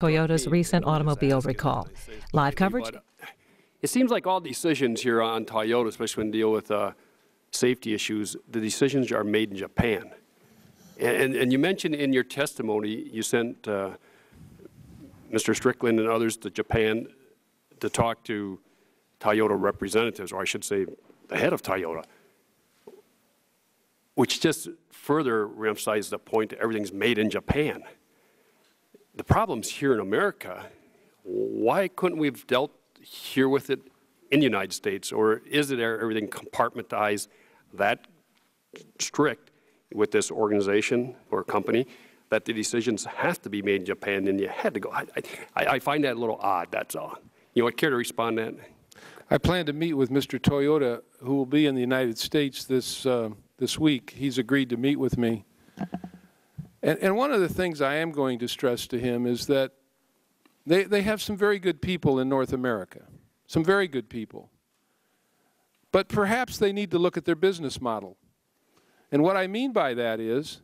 Toyota's recent automobile recall. Live coverage. It seems like all decisions here on Toyota, especially when you deal with uh, safety issues, the decisions are made in Japan. And, and you mentioned in your testimony you sent uh, Mr. Strickland and others to Japan to talk to Toyota representatives, or I should say the head of Toyota, which just further reemphasizes the point that everything's made in Japan. The problem's here in America. Why couldn't we have dealt here with it in the United States, or is it everything compartmentalized that strict with this organization or company that the decisions have to be made in Japan and you had to go? I, I, I find that a little odd, that's all. You know, I care to respond to that? I plan to meet with Mr. Toyota, who will be in the United States this, uh, this week. He's agreed to meet with me. And, and one of the things I am going to stress to him is that they, they have some very good people in North America, some very good people. But perhaps they need to look at their business model. And what I mean by that is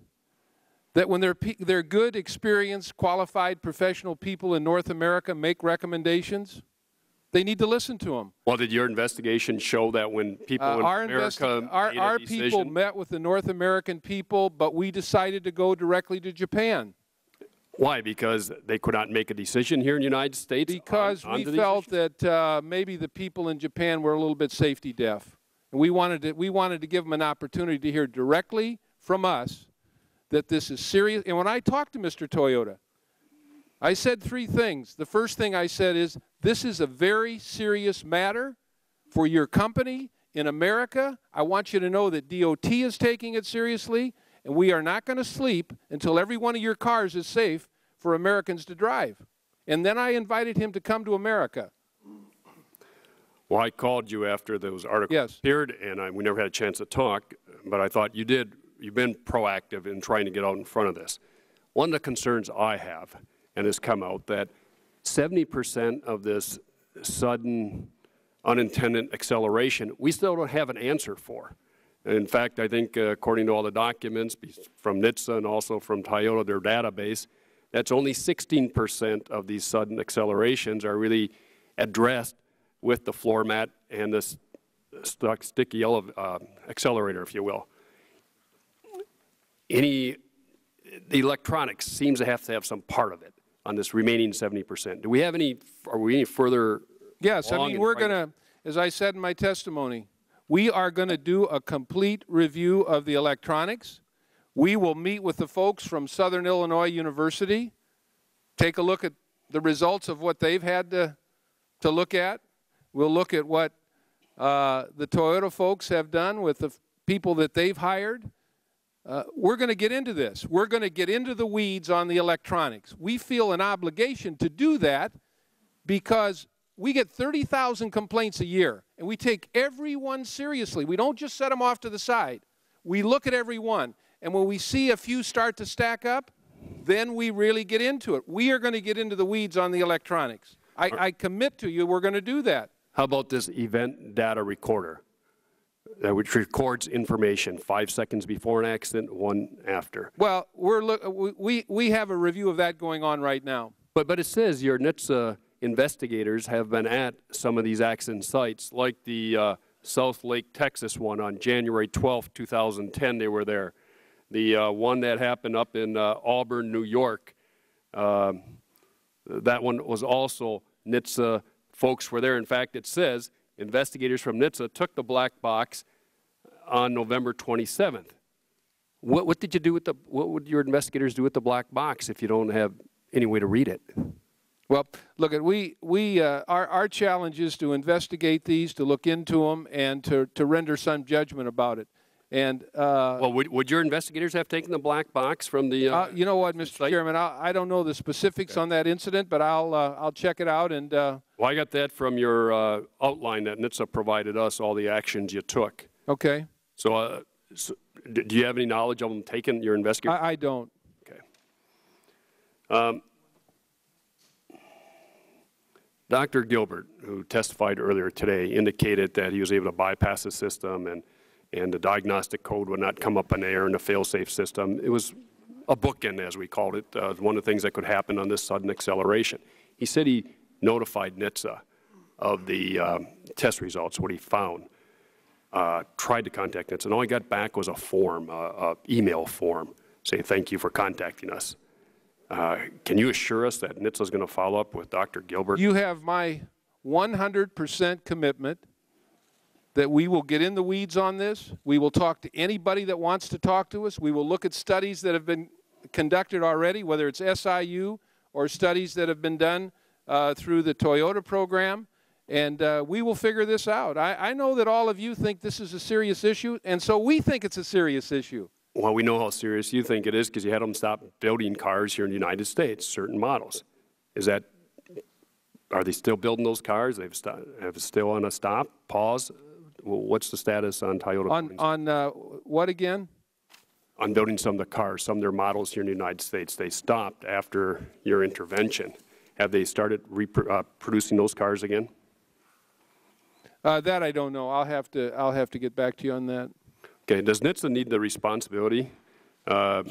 that when they're, they're good, experienced, qualified, professional people in North America make recommendations, they need to listen to them. Well, did your investigation show that when people uh, in our America our, our people met with the North American people, but we decided to go directly to Japan. Why? Because they could not make a decision here in the United States? Because on, we felt that uh, maybe the people in Japan were a little bit safety deaf. And we wanted, to, we wanted to give them an opportunity to hear directly from us that this is serious. And when I talked to Mr. Toyota, I said three things. The first thing I said is, this is a very serious matter for your company in America. I want you to know that DOT is taking it seriously, and we are not going to sleep until every one of your cars is safe for Americans to drive. And then I invited him to come to America. Well, I called you after those articles yes. appeared, and I, we never had a chance to talk, but I thought you did, you've been proactive in trying to get out in front of this. One of the concerns I have and has come out that 70% of this sudden unintended acceleration, we still don't have an answer for. In fact, I think uh, according to all the documents from NHTSA and also from Toyota, their database, that's only 16% of these sudden accelerations are really addressed with the floor mat and the st sticky yellow uh, accelerator, if you will. Any, the electronics seems to have to have some part of it on this remaining 70 percent. Do we have any, are we any further Yes, I mean, we're going to, as I said in my testimony, we are going to do a complete review of the electronics. We will meet with the folks from Southern Illinois University, take a look at the results of what they've had to, to look at. We'll look at what uh, the Toyota folks have done with the people that they've hired. Uh, we're going to get into this. We're going to get into the weeds on the electronics. We feel an obligation to do that because we get 30,000 complaints a year, and we take every one seriously. We don't just set them off to the side. We look at every one, and when we see a few start to stack up, then we really get into it. We are going to get into the weeds on the electronics. I, I commit to you we're going to do that. How about this event data recorder? Uh, which records information five seconds before an accident, one after. Well, we're look, we, we have a review of that going on right now. But, but it says your NHTSA investigators have been at some of these accident sites, like the uh, Southlake, Texas one on January 12, 2010, they were there. The uh, one that happened up in uh, Auburn, New York, um, that one was also NHTSA folks were there. In fact, it says investigators from NHTSA took the black box on November 27th. What, what did you do with the, what would your investigators do with the black box if you don't have any way to read it? Well, look, at we, we, uh, our, our challenge is to investigate these, to look into them, and to, to render some judgment about it. And uh, well, would, would your investigators have taken the black box from the? Uh, uh you know what, Mr. Site? Chairman, I, I, don't know the specifics okay. on that incident, but I'll uh, I'll check it out and. Uh, well, I got that from your uh, outline that NHTSA provided us, all the actions you took. Okay. So, so do you have any knowledge of them taking your investigators? I, I don't. Okay. Um, Dr. Gilbert, who testified earlier today, indicated that he was able to bypass the system and and the diagnostic code would not come up in air in the fail-safe system. It was a bookend, as we called it, uh, one of the things that could happen on this sudden acceleration. He said he notified NHTSA of the um, test results, what he found, uh, tried to contact NHTSA, and all he got back was a form, a, a email form, saying thank you for contacting us. Uh, can you assure us that NHTSA is going to follow up with Dr. Gilbert? You have my 100% commitment that we will get in the weeds on this. We will talk to anybody that wants to talk to us. We will look at studies that have been conducted already, whether it's SIU or studies that have been done uh, through the Toyota program, and uh, we will figure this out. I, I know that all of you think this is a serious issue, and so we think it's a serious issue. Well, we know how serious you think it is because you had them stop building cars here in the United States, certain models. Is that, are they still building those cars? They've st have still on a stop, pause? Well, what's the status on Toyota? On, on uh, what again? On building some of the cars, some of their models here in the United States. They stopped after your intervention. Have they started uh, producing those cars again? Uh, that I don't know. I'll have to. I'll have to get back to you on that. Okay. Does NHTSA need the responsibility? Uh,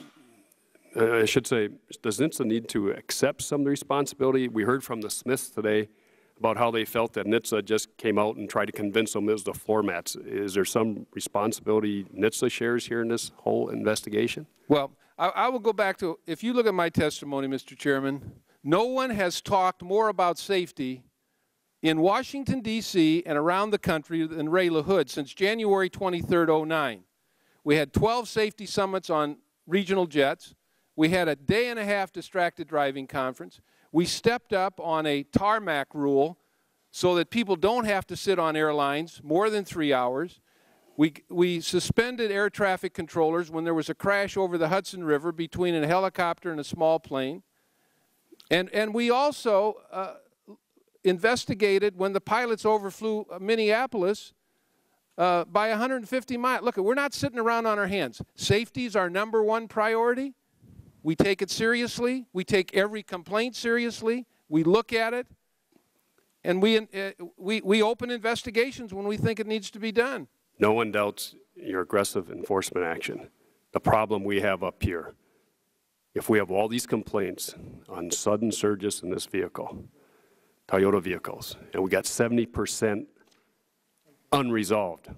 I should say, does NHTSA need to accept some of the responsibility? We heard from the Smiths today about how they felt that NHTSA just came out and tried to convince them it was the floor mats. Is there some responsibility NHTSA shares here in this whole investigation? Well, I, I will go back to, if you look at my testimony, Mr. Chairman, no one has talked more about safety in Washington, D.C. and around the country than Ray LaHood since January 23, 09. We had 12 safety summits on regional jets. We had a day and a half distracted driving conference. We stepped up on a tarmac rule so that people don't have to sit on airlines more than three hours. We, we suspended air traffic controllers when there was a crash over the Hudson River between a helicopter and a small plane. And, and we also uh, investigated when the pilots overflew Minneapolis uh, by 150 miles. Look, we're not sitting around on our hands. Safety is our number one priority. We take it seriously. We take every complaint seriously. We look at it. And we, uh, we, we open investigations when we think it needs to be done. No one doubts your aggressive enforcement action. The problem we have up here, if we have all these complaints on sudden surges in this vehicle, Toyota vehicles, and we got 70 percent unresolved,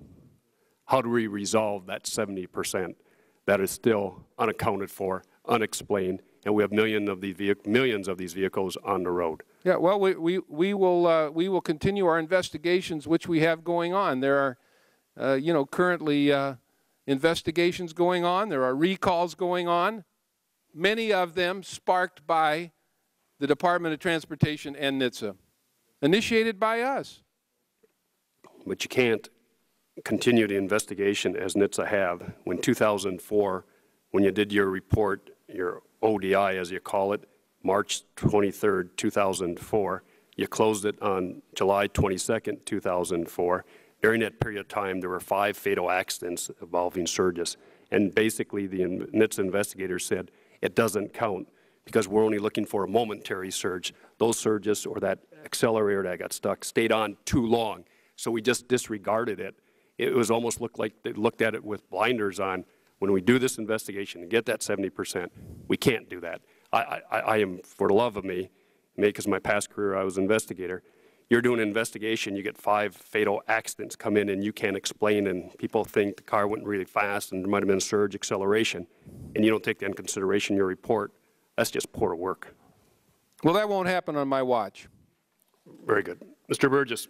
how do we resolve that 70 percent that is still unaccounted for unexplained, and we have million of these millions of these vehicles on the road. Yeah, well, we, we, we, will, uh, we will continue our investigations, which we have going on. There are, uh, you know, currently uh, investigations going on. There are recalls going on, many of them sparked by the Department of Transportation and NHTSA, initiated by us. But you can't continue the investigation as NHTSA have when 2004, when you did your report, your ODI, as you call it, March 23, 2004. You closed it on July 22, 2004. During that period of time, there were five fatal accidents involving surges. And basically, the NHTSA investigators said it doesn't count because we're only looking for a momentary surge. Those surges or that accelerator that got stuck stayed on too long. So we just disregarded it. It was almost looked like they looked at it with blinders on when we do this investigation and get that 70 percent, we can't do that. I, I, I am, for the love of me, because my past career I was an investigator, you're doing an investigation, you get five fatal accidents come in and you can't explain and people think the car went really fast and there might have been a surge acceleration and you don't take that into consideration in your report. That's just poor work. Well, that won't happen on my watch. Very good. Mr. Burgess.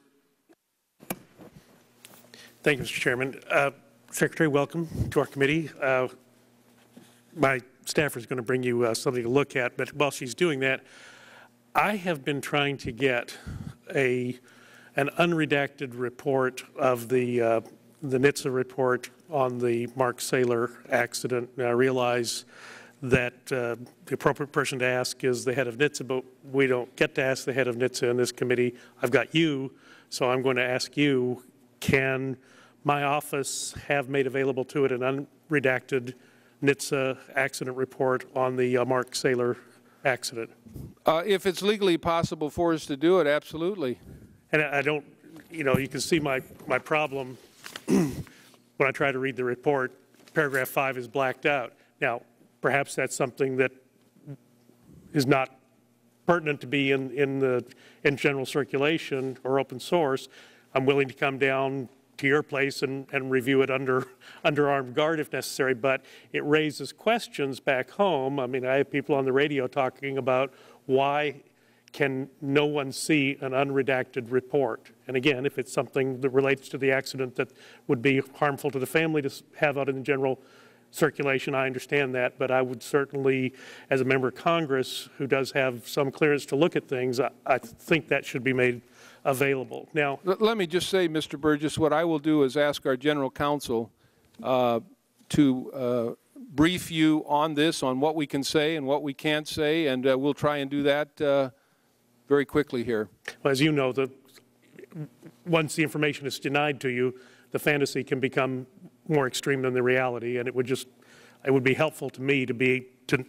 Thank you, Mr. Chairman. Uh, Secretary, welcome to our committee. Uh, my staffer is going to bring you uh, something to look at, but while she's doing that, I have been trying to get a an unredacted report of the uh, the NHTSA report on the Mark Saylor accident. And I realize that uh, the appropriate person to ask is the head of NHTSA, but we don't get to ask the head of NHTSA in this committee. I've got you, so I'm going to ask you, can my office have made available to it an unredacted NHTSA accident report on the uh, Mark Saylor accident. Uh, if it's legally possible for us to do it, absolutely. And I, I don't, you know, you can see my, my problem when I try to read the report. Paragraph 5 is blacked out. Now, perhaps that's something that is not pertinent to be in, in the, in general circulation or open source, I'm willing to come down to your place and, and review it under, under armed guard if necessary, but it raises questions back home. I mean, I have people on the radio talking about why can no one see an unredacted report? And again, if it's something that relates to the accident that would be harmful to the family to have out in the general circulation, I understand that, but I would certainly, as a member of Congress who does have some clearance to look at things, I, I think that should be made available. Now, Let me just say, Mr. Burgess, what I will do is ask our general counsel uh, to uh, brief you on this, on what we can say and what we can't say, and uh, we'll try and do that uh, very quickly here. as you know, the, once the information is denied to you, the fantasy can become more extreme than the reality, and it would just, it would be helpful to me to be, to,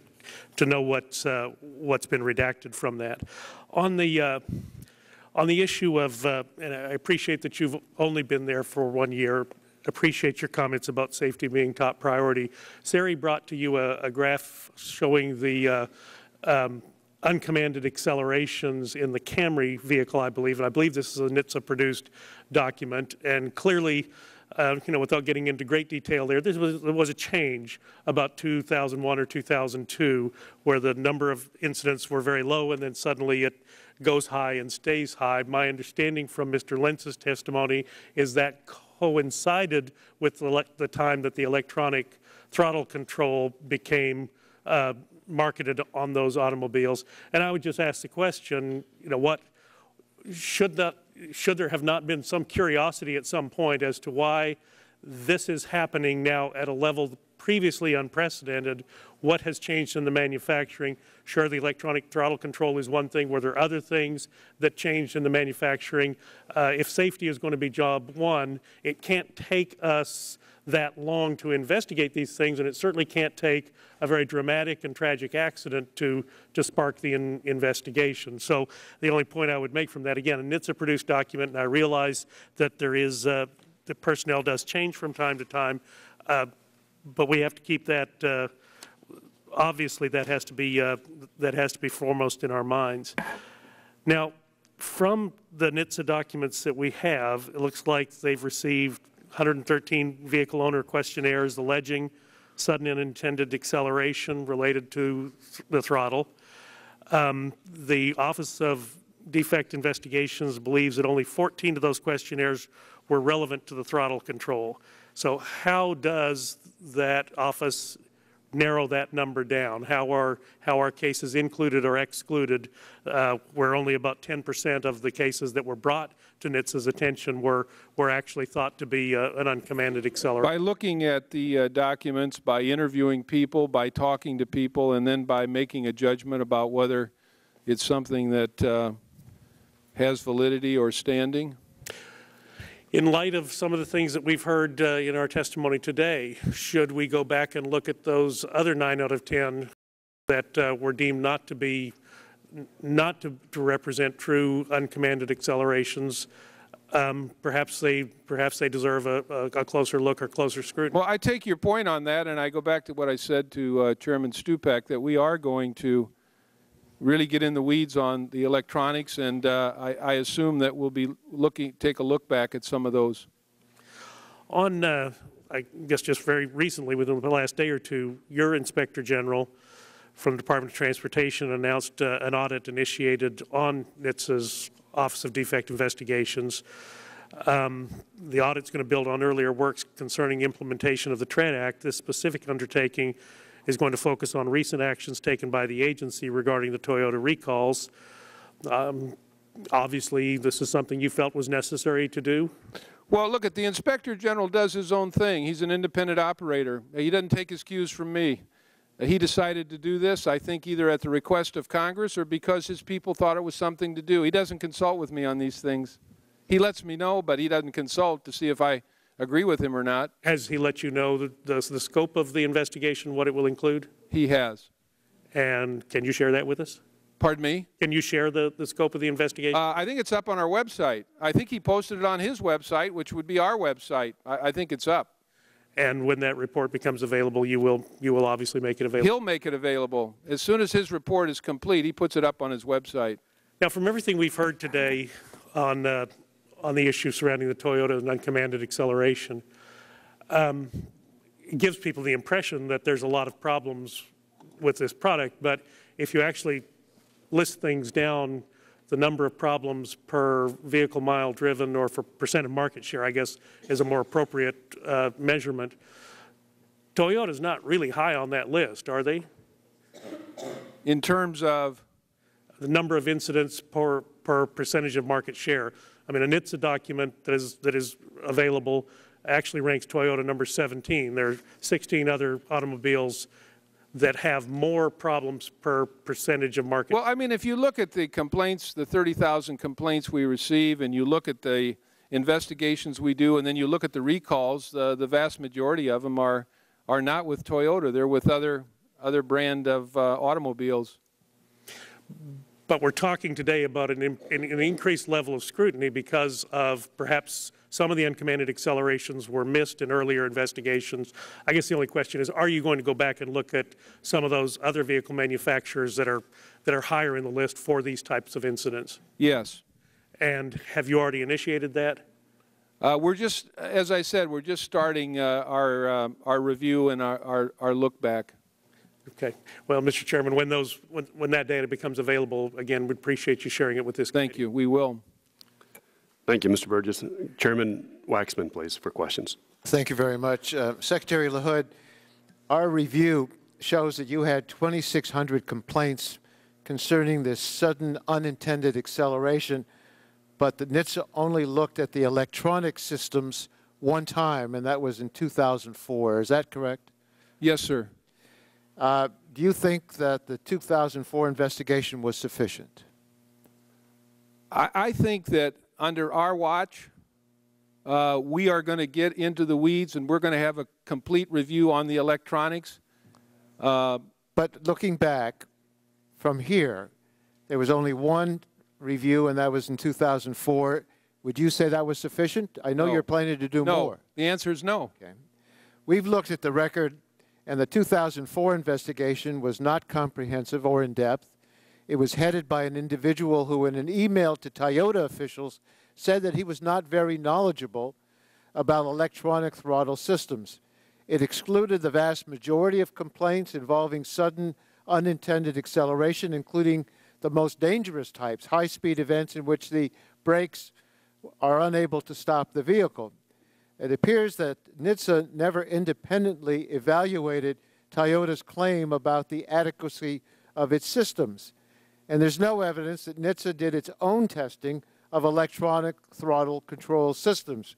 to know what's, uh, what's been redacted from that. On the, uh, on the issue of, uh, and I appreciate that you've only been there for one year, appreciate your comments about safety being top priority. Sari brought to you a, a graph showing the uh, um, uncommanded accelerations in the Camry vehicle, I believe, and I believe this is a NHTSA-produced document, and clearly, uh, you know, without getting into great detail there, there was, there was a change about 2001 or 2002 where the number of incidents were very low and then suddenly it goes high and stays high. My understanding from Mr. Lentz's testimony is that coincided with the, the time that the electronic throttle control became uh, marketed on those automobiles. And I would just ask the question, you know, what should that should there have not been some curiosity at some point as to why this is happening now at a level previously unprecedented? What has changed in the manufacturing? Sure, the electronic throttle control is one thing. Were there other things that changed in the manufacturing? Uh, if safety is going to be job one, it can't take us that long to investigate these things, and it certainly can't take a very dramatic and tragic accident to, to spark the in, investigation. So the only point I would make from that, again, and it's a NHTSA-produced document, and I realize that there is, uh, the personnel does change from time to time, uh, but we have to keep that, uh, obviously that has to be, uh, that has to be foremost in our minds. Now, from the NHTSA documents that we have, it looks like they've received 113 vehicle owner questionnaires alleging sudden and unintended acceleration related to the throttle. Um, the Office of Defect Investigations believes that only 14 of those questionnaires were relevant to the throttle control. So how does that office narrow that number down? How are, how are cases included or excluded, uh, where only about 10% of the cases that were brought to NHTSA's attention were, were actually thought to be uh, an uncommanded accelerator? By looking at the uh, documents, by interviewing people, by talking to people, and then by making a judgment about whether it's something that uh, has validity or standing? In light of some of the things that we've heard uh, in our testimony today, should we go back and look at those other nine out of 10 that uh, were deemed not to be, not to, to represent true uncommanded accelerations? Um, perhaps they, perhaps they deserve a, a, a, closer look or closer scrutiny. Well, I take your point on that, and I go back to what I said to uh, Chairman Stupak, that we are going to really get in the weeds on the electronics, and uh, I, I, assume that we'll be looking, take a look back at some of those. On, uh, I guess just very recently, within the last day or two, your Inspector General from the Department of Transportation announced uh, an audit initiated on NHTSA's Office of Defect Investigations. Um, the audit's going to build on earlier works concerning implementation of the TREAD Act. This specific undertaking is going to focus on recent actions taken by the agency regarding the Toyota recalls. Um, obviously, this is something you felt was necessary to do. Well, look, at the Inspector General does his own thing. He's an independent operator. He doesn't take his cues from me. He decided to do this, I think, either at the request of Congress or because his people thought it was something to do. He doesn't consult with me on these things. He lets me know, but he doesn't consult to see if I agree with him or not. Has he let you know the, the, the scope of the investigation, what it will include? He has. And can you share that with us? Pardon me? Can you share the, the scope of the investigation? Uh, I think it's up on our website. I think he posted it on his website, which would be our website. I, I think it's up. And when that report becomes available, you will, you will obviously make it available. He'll make it available. As soon as his report is complete, he puts it up on his website. Now, from everything we've heard today on, uh, on the issue surrounding the Toyota and uncommanded acceleration, um, it gives people the impression that there's a lot of problems with this product. But if you actually list things down, the number of problems per vehicle mile driven or for percent of market share, I guess, is a more appropriate uh, measurement. Toyota's not really high on that list, are they? In terms of, the number of incidents per, per percentage of market share. I mean, a NHTSA document that is, that is available actually ranks Toyota number 17. There are 16 other automobiles that have more problems per percentage of market. well, I mean, if you look at the complaints, the 30,000 complaints we receive, and you look at the investigations we do, and then you look at the recalls, uh, the vast majority of them are, are not with Toyota. They're with other, other brand of uh, automobiles. But we're talking today about an, an increased level of scrutiny because of perhaps some of the uncommanded accelerations were missed in earlier investigations. I guess the only question is, are you going to go back and look at some of those other vehicle manufacturers that are, that are higher in the list for these types of incidents? Yes. And have you already initiated that? Uh, we're just, as I said, we're just starting uh, our, uh, our review and our, our, our look back. Okay. Well, Mr. Chairman, when those, when, when that data becomes available, again, we'd appreciate you sharing it with this Thank committee. you. We will. Thank you, Mr. Burgess. Chairman Waxman, please, for questions. Thank you very much. Uh, Secretary LaHood, our review shows that you had 2,600 complaints concerning this sudden unintended acceleration, but the NHTSA only looked at the electronic systems one time, and that was in 2004. Is that correct? Yes, sir. Uh, do you think that the 2004 investigation was sufficient? I, I think that under our watch, uh, we are going to get into the weeds and we're going to have a complete review on the electronics. Uh, But looking back from here, there was only one review, and that was in 2004. Would you say that was sufficient? I know No. you're planning to do no, more. the answer is no. Okay. We've looked at the record, and the 2004 investigation was not comprehensive or in-depth. It was headed by an individual who, in an email to Toyota officials, said that he was not very knowledgeable about electronic throttle systems. It excluded the vast majority of complaints involving sudden unintended acceleration, including the most dangerous types, high-speed events in which the brakes are unable to stop the vehicle. It appears that NHTSA never independently evaluated Toyota's claim about the adequacy of its systems. And there's no evidence that NHTSA did its own testing of electronic throttle control systems.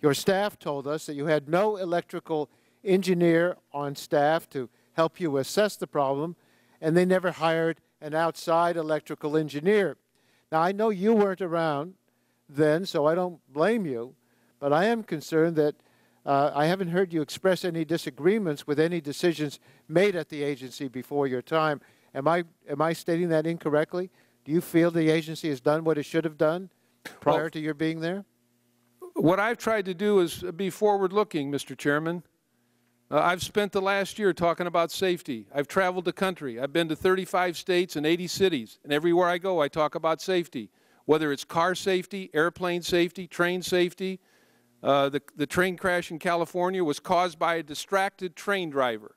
Your staff told us that you had no electrical engineer on staff to help you assess the problem, and they never hired an outside electrical engineer. Now, I know you weren't around then, so I don't blame you, but I am concerned that uh, I haven't heard you express any disagreements with any decisions made at the agency before your time. Am I, am I stating that incorrectly? Do you feel the agency has done what it should have done prior Well- to your being there? What I've tried to do is be forward-looking, Mr. Chairman. Uh, I've spent the last year talking about safety. I've traveled the country. I've been to 35 states and 80 cities, and everywhere I go, I talk about safety, whether it's car safety, airplane safety, train safety. Uh, the, the train crash in California was caused by a distracted train driver,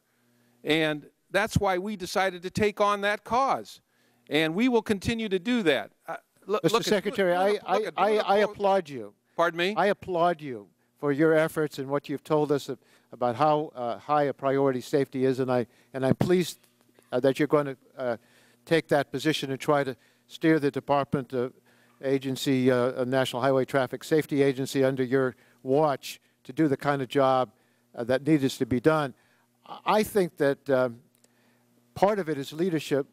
and that's why we decided to take on that cause, and we will continue to do that. Uh, look- Mr. look at- Secretary, look- I, I, at- I, I applaud you. Pardon me? I applaud you for your efforts and what you've told us of- about how uh, high a priority safety is, and I and I'm pleased uh, that you're going to uh, take that position and try to steer the Department of Agency, uh, National Highway Traffic Safety Agency, under your watch to do the kind of job uh, that needs to be done. I- think that um, part of it is leadership,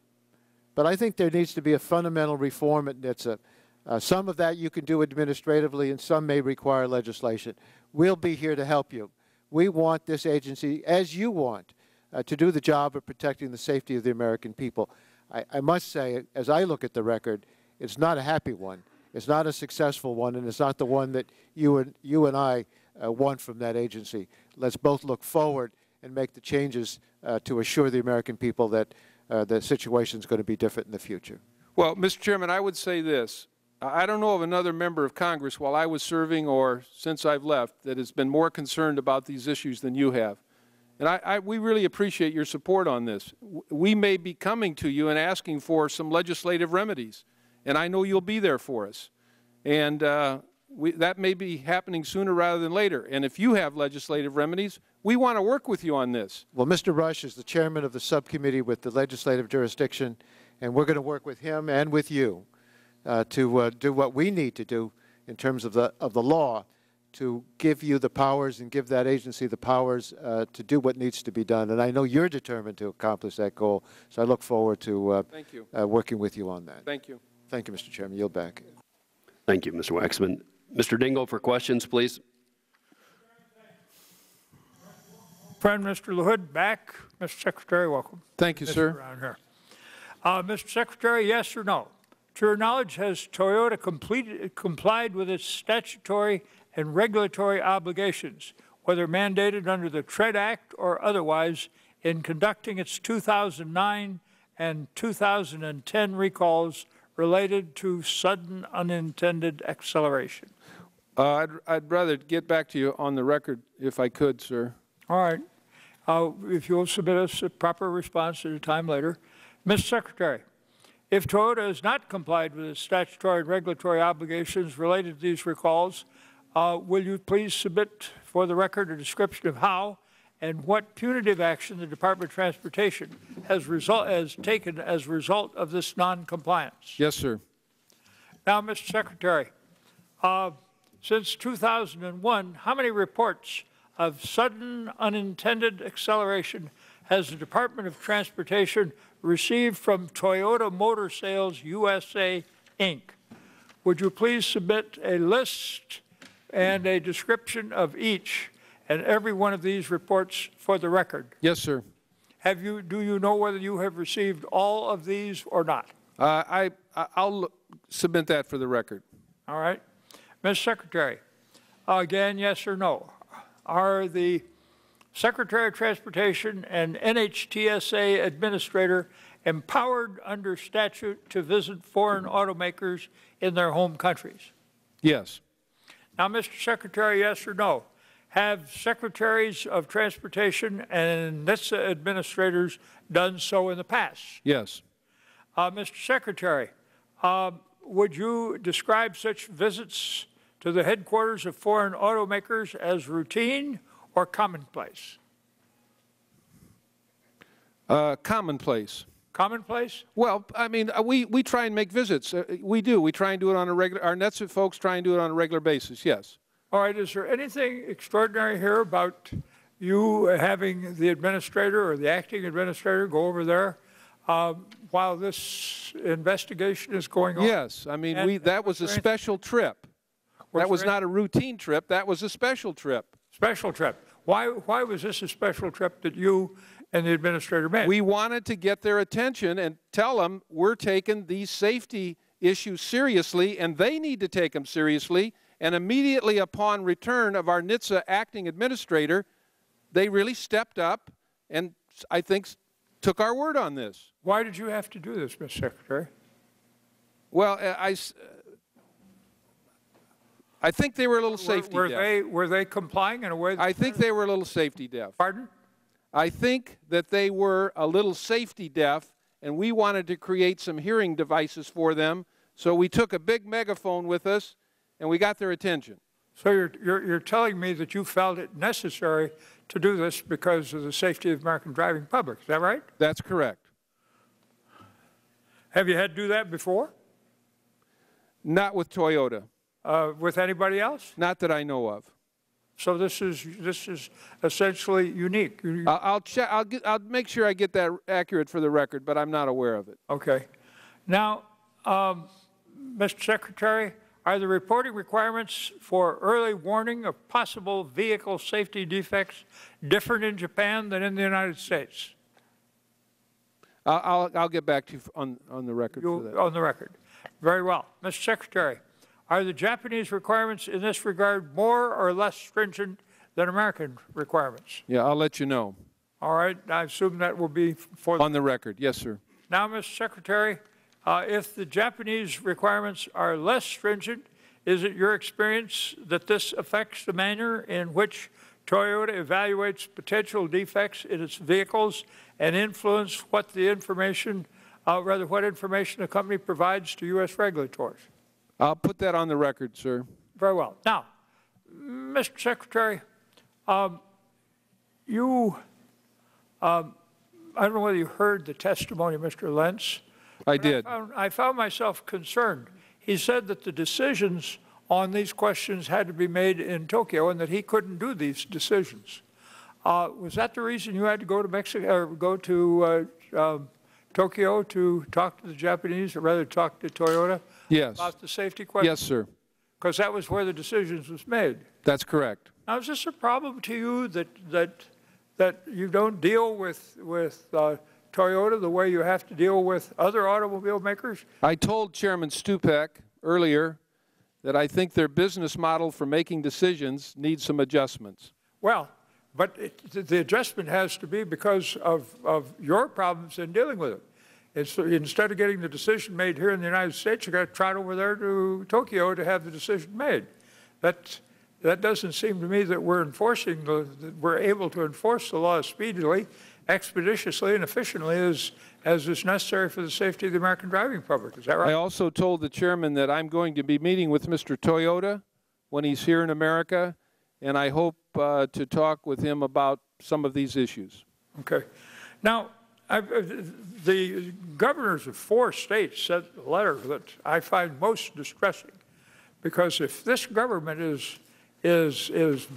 but I think there needs to be a fundamental reform at NHTSA. Uh, some of that you can do administratively, and some may require legislation. We'll be here to help you. We want this agency, as you want, uh, to do the job of protecting the safety of the American people. I, I must say, as I look at the record, it's not a happy one. It's not a successful one, and it's not the one that you and, you and I uh, want from that agency. Let's both look forward and make the changes uh, to assure the American people that uh, the situation is going to be different in the future. Well, Mr. Chairman, I would say this. I don't know of another member of Congress while I was serving or since I've left that has been more concerned about these issues than you have. And I, I, we really appreciate your support on this. We may be coming to you and asking for some legislative remedies, and I know you'll be there for us. And uh, we, that may be happening sooner rather than later. And if you have legislative remedies, we want to work with you on this. Well, Mr. Rush is the chairman of the subcommittee with the legislative jurisdiction, and we're going to work with him and with you uh, to uh, do what we need to do in terms of the, of the law to give you the powers and give that agency the powers uh, to do what needs to be done. And I know you're determined to accomplish that goal, so I look forward to uh, Thank you. uh, working with you on that. Thank you. Thank you, Mr. Chairman. Yield back. Thank you, Mr. Waxman. Mr. Dingell for questions, please. Friend, Mr. LaHood, back. Mr. Secretary, welcome. Thank you, Mr. sir. Brown here. Uh, Mr. Secretary, yes or no? To your knowledge, has Toyota completed, complied with its statutory and regulatory obligations, whether mandated under the TREAD Act or otherwise, in conducting its 2009 and 2010 recalls related to sudden unintended acceleration? Uh, I'd, I'd rather get back to you on the record if I could, sir. All right. Uh, If you'll submit us a proper response at a time later. Mr. Secretary, if Toyota has not complied with its statutory and regulatory obligations related to these recalls, uh, will you please submit for the record a description of how and what punitive action the Department of Transportation has result, has taken as a result of this noncompliance? Yes, sir. Now, Mr. Secretary, uh, since 2001, how many reports of sudden unintended acceleration has the Department of Transportation received from Toyota Motor Sales USA, Inc.? Would you please submit a list and a description of each and every one of these reports for the record? Yes, sir. Have you, do you know whether you have received all of these or not? Uh, I, I'll submit that for the record. All right. Ms. Secretary, again, yes or no? Are the Secretary of Transportation and NHTSA Administrator empowered under statute to visit foreign automakers in their home countries? Yes. Now, Mr. Secretary, yes or no? Have Secretaries of Transportation and NHTSA administrators done so in the past? Yes. Uh, Mr. Secretary, um, would you describe such visits to the headquarters of foreign automakers as routine or commonplace? Uh, commonplace. Commonplace? Well, I mean, uh, we, we try and make visits. Uh, we do. We try and do it on a regular, our NHTSA folks try and do it on a regular basis, yes. All right, is there anything extraordinary here about you having the administrator or the acting administrator go over there um, while this investigation is going on? Yes, I mean, And- we, that was a was there any- special trip. Was That was not a routine trip, that was a special trip. Special trip. Why, why was this a special trip that you and the administrator made? We wanted to get their attention and tell them we're taking these safety issues seriously, and they need to take them seriously. And immediately upon return of our NHTSA acting administrator, they really stepped up and I think took our word on this. Why did you have to do this, Mr. Secretary? Well, uh, I, I, I think they were a little safety were, were deaf. they were they complying in a way? That, I think they were a little safety deaf. pardon? I think that they were a little safety deaf, and we wanted to create some hearing devices for them. So we took a big megaphone with us, and we got their attention. So you're, you're you're telling me that you felt it necessary to do this because of the safety of the American driving public? Is that right? That's correct. Have you had to do that before Not with Toyota. uh, with anybody else? Not that I know of. So this is this is essentially unique. I'll, I'll check. I'll get. I'll make sure I get that accurate for the record, but I'm not aware of it. Okay. Now, um, Mr. Secretary, are the reporting requirements for early warning of possible vehicle safety defects different in Japan than in the United States? I'll. I'll, get back to you on on the record for You, that. on the record. Very well. Mr. Secretary, Are the Japanese requirements in this regard more or less stringent than American requirements? Yeah, I'll let you know All right, I assume that will be for, on the record. Yes, sir. now, Mr. Secretary, uh, if the Japanese requirements are less stringent, is it your experience that this affects the manner in which Toyota evaluates potential defects in its vehicles and influence what the information, uh, rather what information the company provides to U.S. regulators? I'll put that on the record, sir. Very well. Now, Mr. Secretary, um, you, um, I don't know whether you heard the testimony of Mr. Lentz. I did. found, I found myself concerned. He said that the decisions on these questions had to be made in Tokyo and that he couldn't do these decisions. Uh, was that the reason you had to go to Mexico or go to uh, um, Tokyo to talk to the Japanese, or rather talk to Toyota Yes. about the safety question? Yes, sir. Because that was where the decisions was made. That's correct. Now, is this a problem to you that, that, that you don't deal with, with uh, Toyota the way you have to deal with other automobile makers? I told Chairman Stupak earlier that I think their business model for making decisions needs some adjustments. Well, but it, the- the adjustment has to be because of, of your problems in dealing with it. It's, instead of getting the decision made here in the United States, you've got to trot over there to Tokyo to have the decision made. That, that doesn't seem to me that we're enforcing, the, that we're able to enforce the law speedily, expeditiously, and efficiently as, as is necessary for the safety of the American driving public. Is that right? I also told the chairman that I'm going to be meeting with Mr. Toyota when he's here in America, and I hope uh, to talk with him about some of these issues. Okay. Now, I've, uh, the governors of four states sent a letter that I find most distressing, because if this government is, is, is,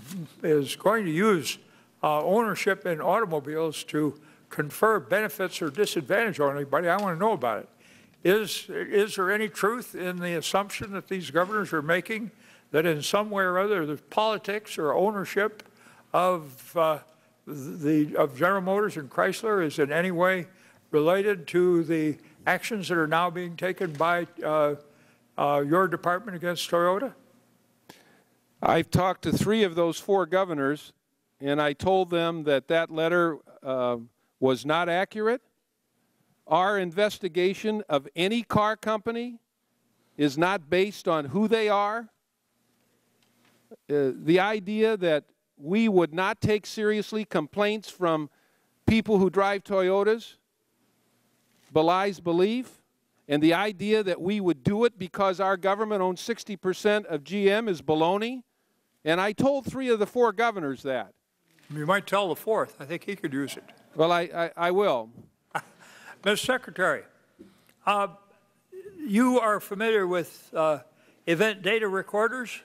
is going to use uh, ownership in automobiles to confer benefits or disadvantage on anybody, I want to know about it. Is, is there any truth in the assumption that these governors are making that in some way or other the politics or ownership of uh, the of General Motors and Chrysler is in any way related to the actions that are now being taken by uh, uh, your department against Toyota? I've talked to three of those four governors, and I told them that that letter uh, was not accurate. Our investigation of any car company is not based on who they are. Uh, the idea that we would not take seriously complaints from people who drive Toyotas belies belief. And the idea that we would do it because our government owns 60% of GM is baloney. And I told three of the four governors that. You might tell the fourth. I think he could use it. Well, I, I, I will. Ms. Secretary, uh, you are familiar with uh, event data recorders.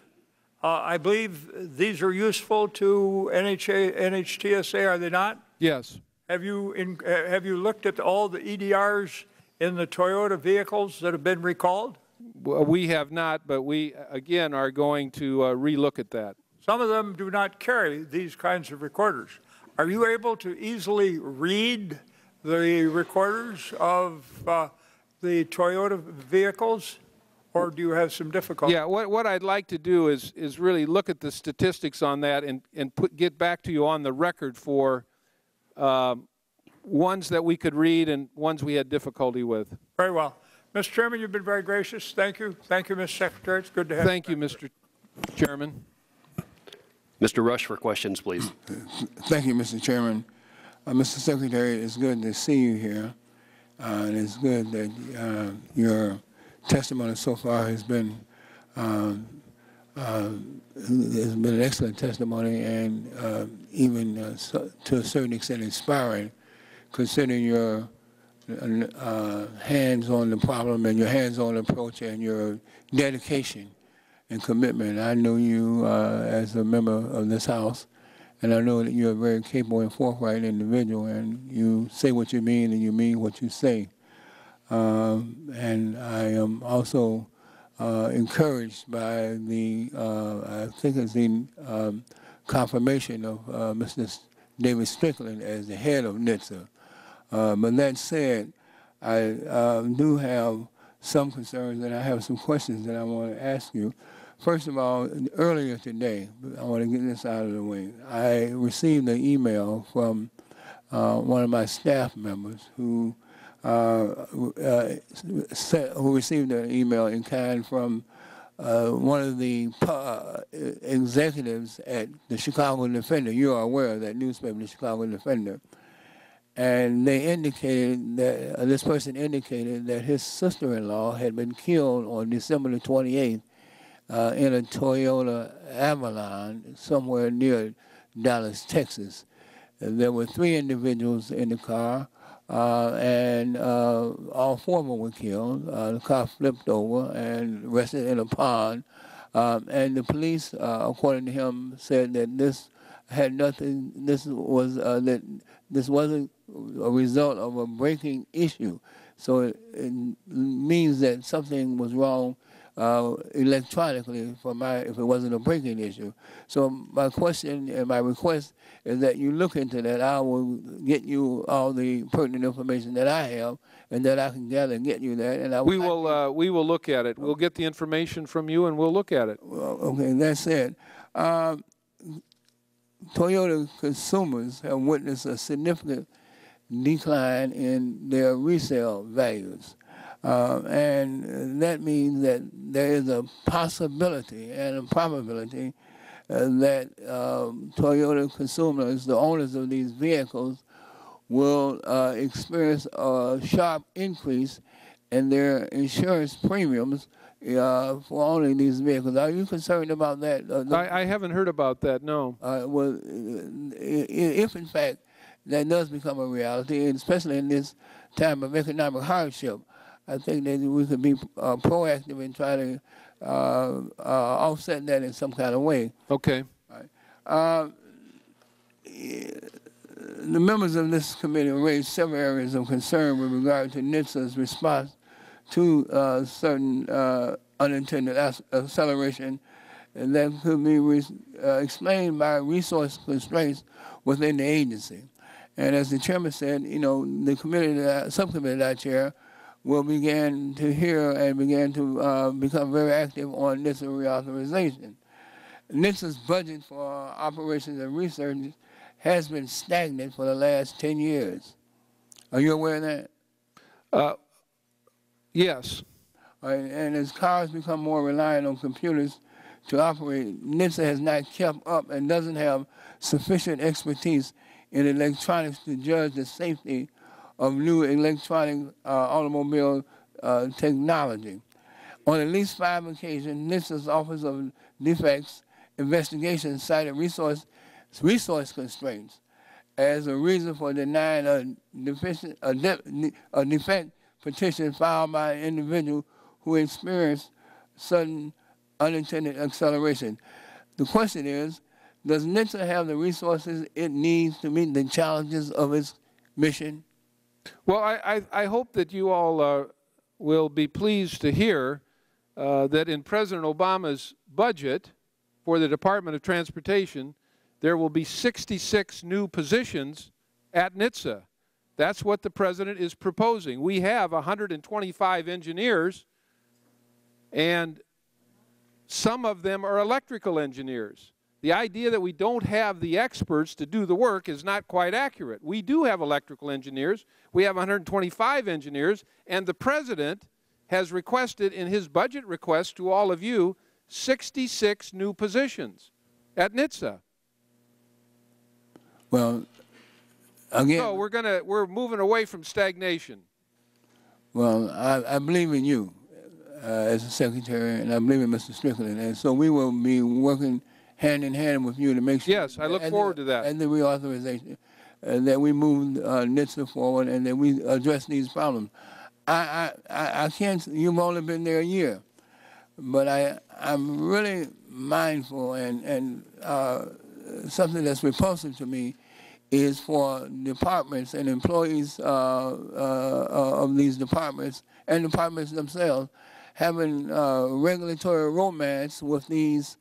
Uh, I believe these are useful to NHA, NHTSA, are they not? Yes. Have you, in, uh, have you looked at all the EDRs in the Toyota vehicles that have been recalled? Well, We have not, but we, again, are going to uh, relook at that. Some of them do not carry these kinds of recorders. Are you able to easily read the recorders of uh, the Toyota vehicles, or do you have some difficulty? Yeah, what, what I'd like to do is, is really look at the statistics on that and, and put, get back to you on the record for um, ones that we could read and ones we had difficulty with. Very well. Mr. Chairman, you've been very gracious. Thank you. Thank you, Mr. Secretary. It's good to have Thank you, Mr. Chairman. Mr. Rush for questions, please. Thank you, Mr. Chairman. Uh, Mr. Secretary, it's good to see you here. Uh, and it's good that uh, your testimony so far has been uh, uh, has been an excellent testimony and uh, even uh, so, to a certain extent inspiring, considering your uh, hands on the problem and your hands-on approach and your dedication and commitment. I know you uh, as a member of this House, and I know that you're a very capable and forthright individual, and you say what you mean and you mean what you say. Um, and I am also uh, encouraged by the, uh, I think it's the um, confirmation of uh, Mr. David Strickland as the head of NHTSA. Uh, but that said, I uh, do have some concerns and I have some questions that I want to ask you. First of all, earlier today, I want to get this out of the way. I received an email from uh, one of my staff members who uh, uh, sent, who received an email in kind from uh, one of the uh, executives at the Chicago Defender. You are aware of that newspaper, the Chicago Defender. And they indicated that uh, this person indicated that his sister-in-law had been killed on December the 28th uh, in a Toyota Avalon somewhere near Dallas, Texas. There were three individuals in the car, uh, and uh, all four of them were killed. Uh, the car flipped over and rested in a pond. Um, and the police, uh, according to him, said that this had nothing. This was uh, that this wasn't a result of a braking issue. So it, it means that something was wrong uh, electronically for my if it wasn't a braking issue. So my question and my request is that you look into that. I will get you all the pertinent information that I have and that I can gather and get you that. And I we will uh, we will look at it. We'll get the information from you and we'll look at it. Well, okay, that's it. Um, Toyota consumers have witnessed a significant decline in their resale values. Uh, and that means that there is a possibility and a probability uh, that um, Toyota consumers, the owners of these vehicles, will uh, experience a sharp increase in their insurance premiums uh, for owning these vehicles. Are you concerned about that? Uh, I, I, haven't heard about that, no. Uh, well, if in fact that does become a reality, especially in this time of economic hardship, I think that we should be uh, proactive in trying to uh, uh, offset that in some kind of way. Okay. Right. Uh, the members of this committee raised several areas of concern with regard to NHTSA's response to uh, certain uh, unintended acceleration and that could be explained by resource constraints within the agency. And as the chairman said, you know, the committee, that, subcommittee that I chair, will begin to hear and begin to uh, become very active on NHTSA reauthorization. NHTSA's budget for operations and research has been stagnant for the last 10 years. Are you aware of that? Uh, yes. Right, and as cars become more reliant on computers to operate, NHTSA has not kept up and doesn't have sufficient expertise in electronics to judge the safety of new electronic uh, automobile uh, technology. On at least five occasions, NHTSA's Office of Defects Investigation cited resource, resource constraints as a reason for denying a, deficient, a, de, a defect petition filed by an individual who experienced sudden unintended acceleration. The question is, does NHTSA have the resources it needs to meet the challenges of its mission? Well, I, I, I hope that you all uh, will be pleased to hear uh, that in President Obama's budget for the Department of Transportation, there will be 66 new positions at NHTSA. That's what the President is proposing. We have 125 engineers, and some of them are electrical engineers the idea that we don't have the experts to do the work is not quite accurate. We do have electrical engineers. We have 125 engineers, and the President has requested in his budget request to all of you 66 new positions at NHTSA. Well, again. No, we're gonna we're moving away from stagnation. Well, I, I believe in you uh, as a secretary, and I believe in Mr. Strickland, and so we will be working hand in hand with you to make sure. Yes, I look forward the, to that. And the reauthorization, and that we move uh, NHTSA forward and that we address these problems. I, I, I can't, you've only been there a year, but I, I'm really mindful and, and uh, something that's repulsive to me is for departments and employees uh, uh, uh of these departments and departments themselves having uh, regulatory romance with these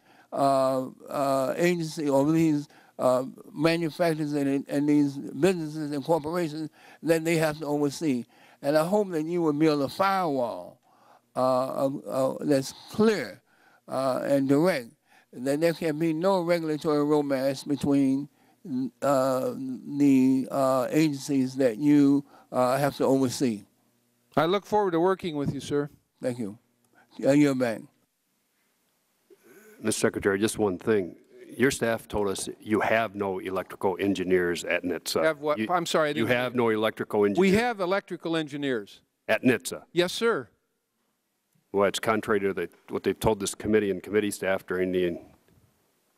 agency or these uh, manufacturers and, and these businesses and corporations that they have to oversee. And I hope that you will build a firewall uh, uh, that's clear uh, and direct, that there can be no regulatory romance between uh, the uh, agencies that you uh, have to oversee. I look forward to working with you, sir. Thank you. Uh, you're back. Mr. Secretary, just one thing. Your staff told us you have no electrical engineers at NHTSA. Have what? You- I'm sorry, You have no electrical engineers We have electrical engineers. at NHTSA. Yes, sir. Well, it's contrary to the, what they've told this committee and committee staff during the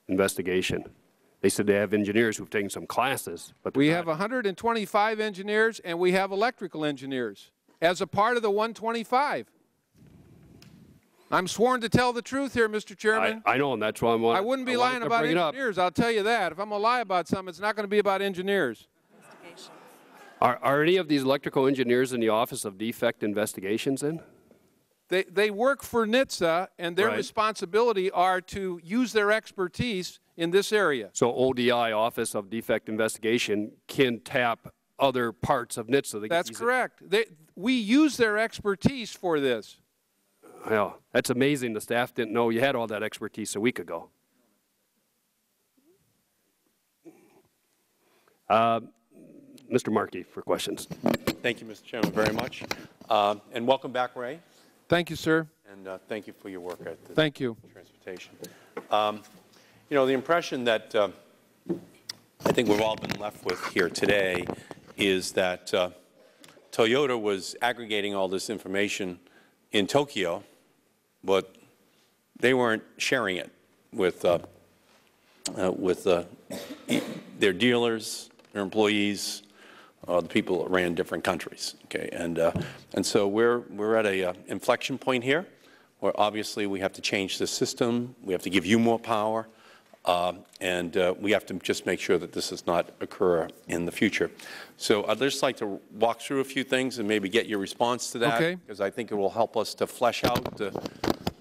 investigation. They said they have engineers who've taken some classes, but We not- have 125 engineers and we have electrical engineers as a part of the 125. I'm sworn to tell the truth here, Mr. Chairman. I know, and that's why I'm. I wouldn't be lying about bring it up. engineers, I'll tell you that. If I'm going to lie about something, it's not going to be about engineers. Are, are any of these electrical engineers in the Office of Defect Investigations in? They, they work for NHTSA, and their Right. responsibility are to use their expertise in this area. So ODI, Office of Defect Investigation, can tap other parts of NHTSA. That's correct. They, we use their expertise for this. Well, that's amazing. The staff didn't know you had all that expertise a week ago. Uh, Mr. Markey for questions. Thank you, Mr. Chairman, very much. Um, And welcome back, Ray, Thank you, sir. and uh, thank you for your work at the Thank you. Transportation. Um, You know, the impression that uh, I think we've all been left with here today is that uh, Toyota was aggregating all this information in Tokyo, but they weren't sharing it with, uh, uh, with uh, their dealers, their employees, uh, the people that ran different countries. Okay, and uh, and so we're we're at a uh, inflection point here, where obviously we have to change the system. We have to give you more power, um, and uh, we have to just make sure that this does not occur in the future. So I'd just like to walk through a few things and maybe get your response to that, Okay. because I think it will help us to flesh out the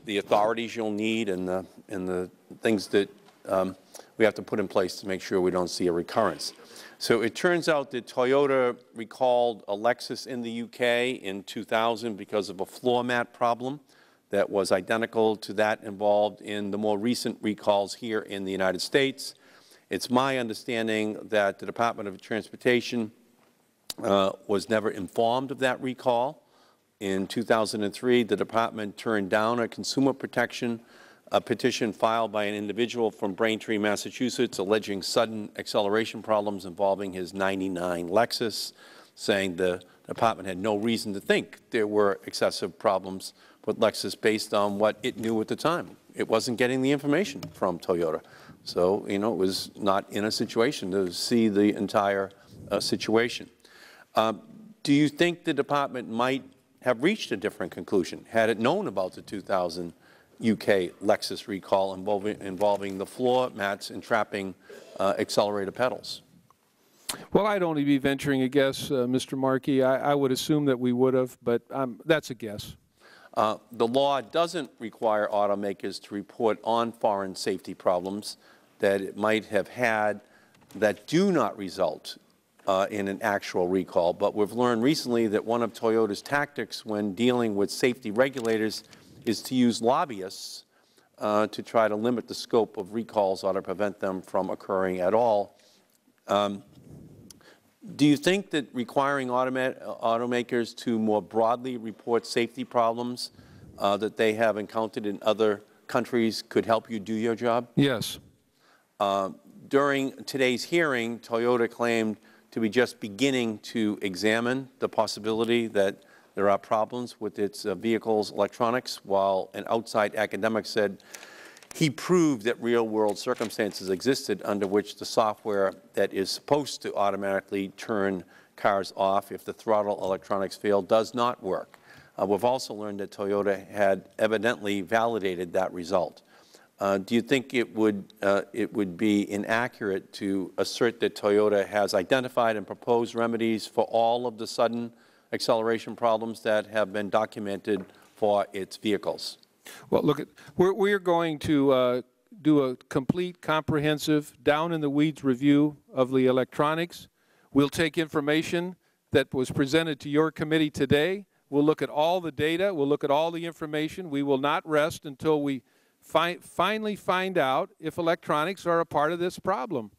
the authorities you'll need and the and the things that um, we have to put in place to make sure we don't see a recurrence. So it turns out that Toyota recalled a Lexus in the UK in 2000 because of a floor mat problem that was identical to that involved in the more recent recalls here in the United States. It's my understanding that the Department of Transportation uh, was never informed of that recall. In 2003, the department turned down a consumer protection uh, petition filed by an individual from Braintree, Massachusetts, alleging sudden acceleration problems involving his 99 Lexus, saying the department had no reason to think there were excessive problems with Lexus based on what it knew at the time. It wasn't getting the information from Toyota. So, you know, it was not in a situation to see the entire uh, situation. Um, Do you think the department might have reached a different conclusion had it known about the 2000 UK Lexus recall involving, involving the floor mats entrapping uh, accelerator pedals? Well, I'd only be venturing a guess, uh, Mr. Markey. I, I would assume that we would have, but um, that's a guess. Uh, The law doesn't require automakers to report on foreign safety problems that it might have had that do not result uh, in an actual recall. But we've learned recently that one of Toyota's tactics when dealing with safety regulators is to use lobbyists uh, to try to limit the scope of recalls or to prevent them from occurring at all. Um, Do you think that requiring automakers to more broadly report safety problems uh, that they have encountered in other countries could help you do your job? Yes. Uh, During today's hearing, Toyota claimed to be just beginning to examine the possibility that there are problems with its uh, vehicles' electronics, while an outside academic said he proved that real-world circumstances existed under which the software that is supposed to automatically turn cars off if the throttle electronics fail does not work. Uh, We've also learned that Toyota had evidently validated that result. Uh, Do you think it would, uh, it would be inaccurate to assert that Toyota has identified and proposed remedies for all of the sudden acceleration problems that have been documented for its vehicles? Well, look, at, we're, we're going to uh, do a complete, comprehensive, down-in-the-weeds review of the electronics. We'll take information that was presented to your committee today. We'll look at all the data. We'll look at all the information. We will not rest until we fi finally find out if electronics are a part of this problem.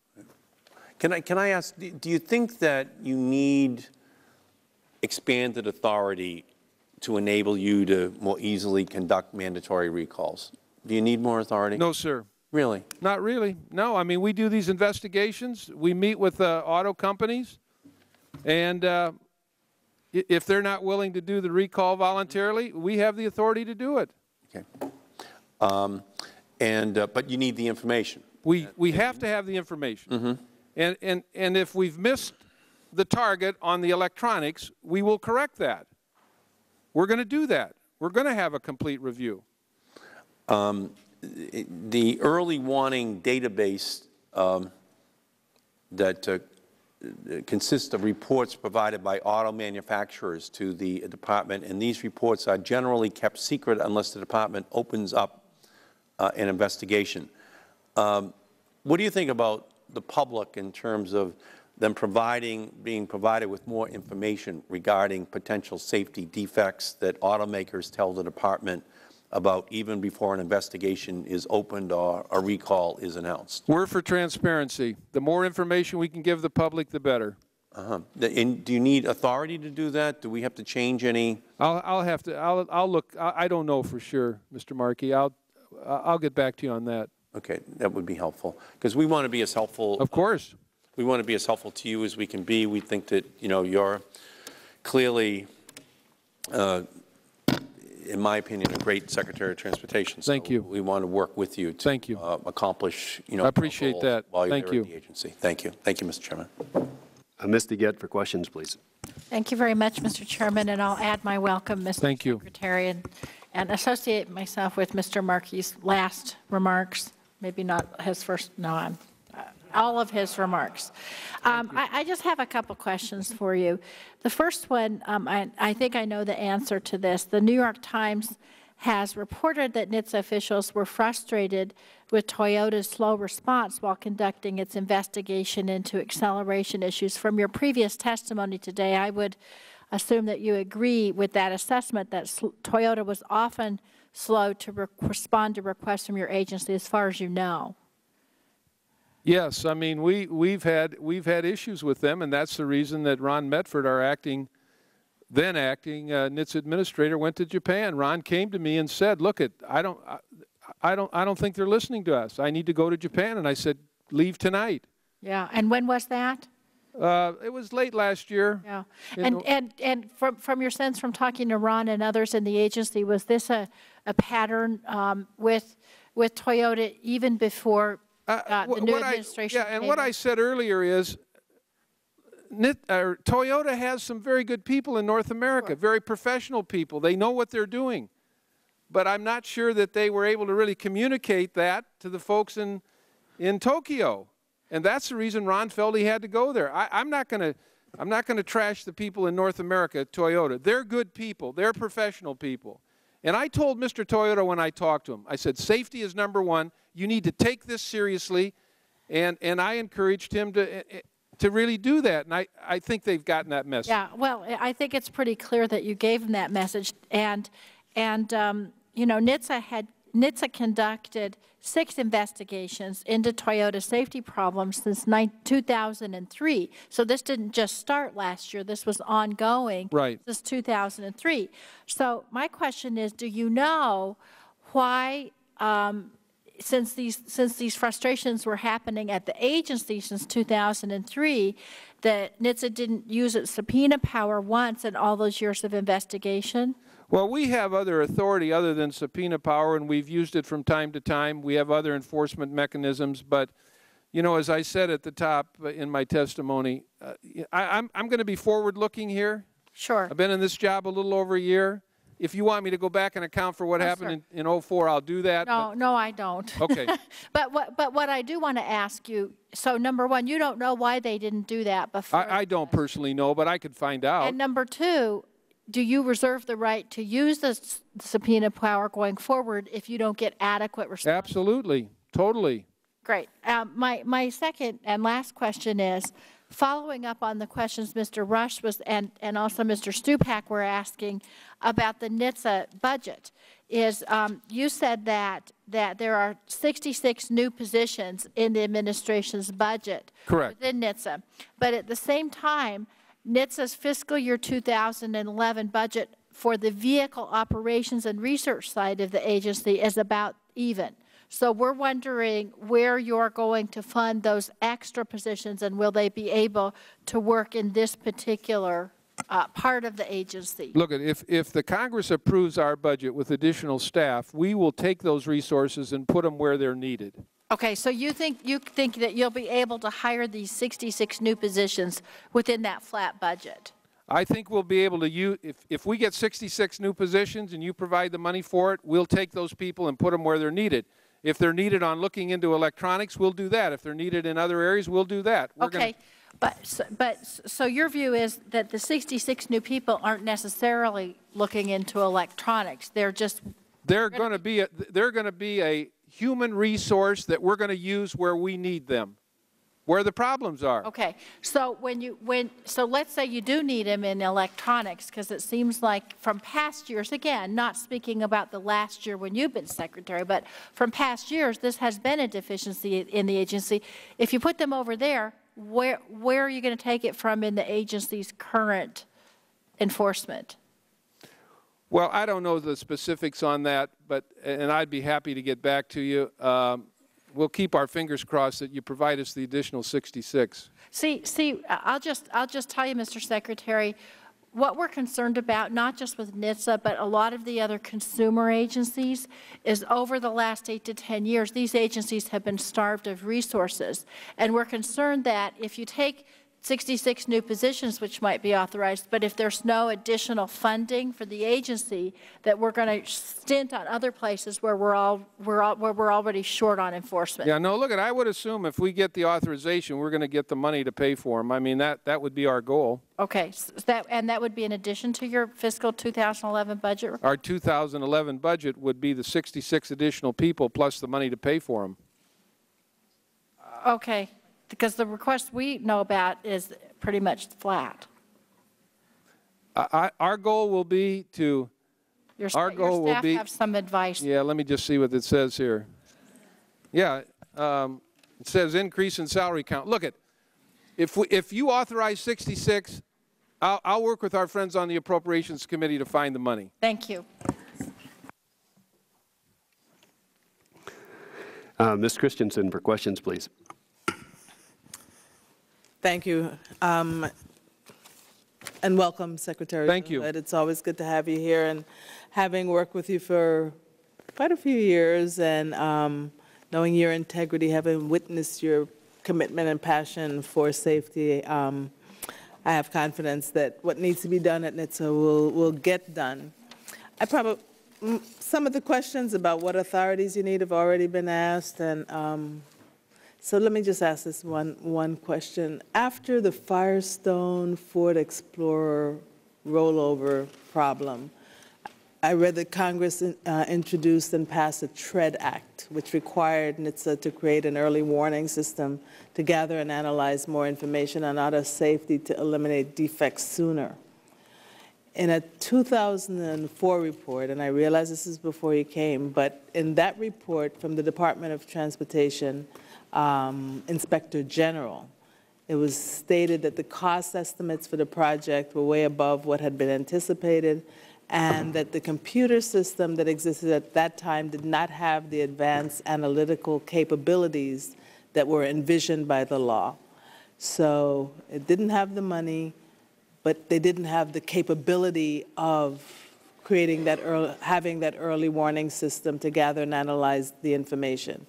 Can I, can I ask, do you think that you need expanded authority to enable you to more easily conduct mandatory recalls? Do you need more authority? No, sir. Really? Not really. No, I mean, we do these investigations. We meet with uh, auto companies, and uh, if they're not willing to do the recall voluntarily, we have the authority to do it. Okay. Um, And, uh, but you need the information. We, we have to have the information. And, and, and if we've missed the target on the electronics, we will correct that. We're going to do that. We're going to have a complete review. The early warning database um, that uh, consists of reports provided by auto manufacturers to the department, and these reports are generally kept secret unless the department opens up uh, an investigation. Um, What do you think about the public in terms of them providing, being provided with more information regarding potential safety defects that automakers tell the department about even before an investigation is opened or a recall is announced? We're for transparency. The more information we can give the public, the better. Uh-huh. And do you need authority to do that? Do we have to change any? I'll, I'll have to, I'll, I'll look, I, I don't know for sure, Mr. Markey. I'll, I'll get back to you on that. Okay, that would be helpful, because we want to be as helpful. Of course. We want to be as helpful to you as we can be. We think that, you know, you're clearly, uh, in my opinion, a great Secretary of Transportation. So Thank you. We want to work with you to. Thank you. uh, Accomplish, you know. I appreciate that. While you're Thank there at you. the agency. Thank you. Thank you, Mr. Chairman. Uh, Ms. DeGette for questions, please. Thank you very much, Mr. Chairman, and I'll add my welcome, Mr. Thank you. Secretary, and- and associate myself with Mr. Markey's last remarks, maybe not his first, no, I'm, all of his remarks. Um, I I just have a couple questions for you. The first one, um, I I think I know the answer to this. The New York Times has reported that NHTSA officials were frustrated with Toyota's slow response while conducting its investigation into acceleration issues. From your previous testimony today, I would assume that you agree with that assessment that Toyota was often slow to re- respond to requests from your agency, as far as you know. Yes, I mean, we, we've had, we've had issues with them, and that's the reason that Ron Medford, our acting, then acting uh, NHTSA administrator, went to Japan. Ron came to me and said, look, it, I don't, I, I don't, I don't think they're listening to us. I need to go to Japan. And I said, leave tonight. Yeah, and when was that? Uh, it was late last year. Yeah, and, and, and from, from your sense from talking to Ron and others in the agency, was this a, a pattern um, with, with Toyota even before uh, the new what I- Yeah, and what? I said earlier is, uh, Toyota has some very good people in North America, very professional people. They know what they're doing. But I'm not sure that they were able to really communicate that to the folks in, in Tokyo. And that's the reason Ron felt he had to go there. I, I'm not going to I'm not going to trash the people in North America at Toyota. They're good people. They're professional people. And I told Mr. Toyota when I talked to him, I said, safety is number one. You need to take this seriously. And, and I encouraged him to, eh, to really do that. And I, I think they've gotten that message. Yeah, well, I I think it's pretty clear that you gave him that message. And, and um, you know, NHTSA had, NHTSA conducted six investigations into Toyota safety problems since nine- 2003. So this didn't just start last year, this was ongoing. Right. Since 2003. So my question is, do you know why, um, since these, since these frustrations were happening at the agency since 2003, that NHTSA didn't use its subpoena power once in all those years of investigation? Well, we have other authority other than subpoena power, and we've used it from time to time. We have other enforcement mechanisms, but, you know, as I said at the top in my testimony, uh, I, I'm, I'm going to be forward-looking here. Sure. I've been in this job a little over a year. If you want me to go back and account for what No, happened in, in '04, I'll do that. No, no, I don't. but- Okay. But what, but what I do want to ask you, so number one, you don't know why they didn't do that before. I, I don't personally know, but I could find out. And number two, do you reserve the right to use the subpoena power going forward if you don't get adequate response? Absolutely, totally. Great. Um, My, my second and last question is, following up on the questions Mr. Rush was, and, and also Mr. Stupak were asking about the NHTSA budget, is um, you said that, that there are 66 new positions in the administration's budget. Correct. Within NHTSA. But at the same time, NHTSA's fiscal year 2011 budget for the vehicle operations and research side of the agency is about even. So we're wondering where you're going to fund those extra positions and will they be able to work in this particular uh, part of the agency? Look, if, if the Congress approves our budget with additional staff, we will take those resources and put them where they're needed. Okay, so you think, you think that you'll be able to hire these 66 new positions within that flat budget? I think we'll be able to use, if, if we get 66 new positions and you provide the money for it, we'll take those people and put them where they're needed. If they're needed on looking into electronics, we'll do that. If they're needed in other areas, we'll do that. We're gonna- Okay, but, s- but, so your view is that the 66 new people aren't necessarily looking into electronics, they're just, They're going to be, a- they're going to be a human resource that we're going to use where we need them, where the problems are. okay. So when you, when, so let's say you do need them in electronics, because it seems like from past years, again, not speaking about the last year when you've been secretary, but from past years, this has been a deficiency in the agency. If you put them over there, where, where are you going to take it from in the agency's current enforcement? Well, I don't know the specifics on that, but, and I'd be happy to get back to you. Um, We'll keep our fingers crossed that you provide us the additional 66. See, see, I'll just, I'll just tell you, Mr. Secretary, what we're concerned about, not just with NHTSA, but a lot of the other consumer agencies, is over the last eight to 10 years, these agencies have been starved of resources. And we're concerned that if you take 66 new positions, which might be authorized, but if there's no additional funding for the agency, that we're going to stint on other places where we're all, we're all, where we're already short on enforcement. Yeah, no, look, at I would assume if we get the authorization, we're going to get the money to pay for them. I mean, that, that would be our goal. Okay, s- that, and that would be in addition to your fiscal 2011 budget? Our 2011 budget would be the 66 additional people plus the money to pay for them. Okay, because the request we know about is pretty much flat. I, I, our goal will be to, Your Our sta- your goal will be- have some advice. yeah, let me just see what it says here. Yeah, um, it says increase in salary count. Look at, if we, if you authorize 66, I'll, I'll work with our friends on the Appropriations Committee to find the money. Thank you. Uh, Ms. Christensen for questions, please. Thank you. Um, And welcome, Secretary. Thank you. It's always good to have you here, and having worked with you for quite a few years, and um, knowing your integrity, having witnessed your commitment and passion for safety, um, I have confidence that what needs to be done at NHTSA will, will get done. I probably, some of the questions about what authorities you need have already been asked, and um, so let me just ask this one, one question. After the Firestone Ford Explorer rollover problem, I read that Congress uh, introduced and passed a TREAD Act, which required NHTSA to create an early warning system to gather and analyze more information on auto safety to eliminate defects sooner. In a 2004 report, and I realize this is before you came, but in that report from the Department of Transportation, um, Inspector General, it was stated that the cost estimates for the project were way above what had been anticipated, and that the computer system that existed at that time did not have the advanced analytical capabilities that were envisioned by the law. So it didn't have the money, but they didn't have the capability of creating that early, having that early warning system to gather and analyze the information.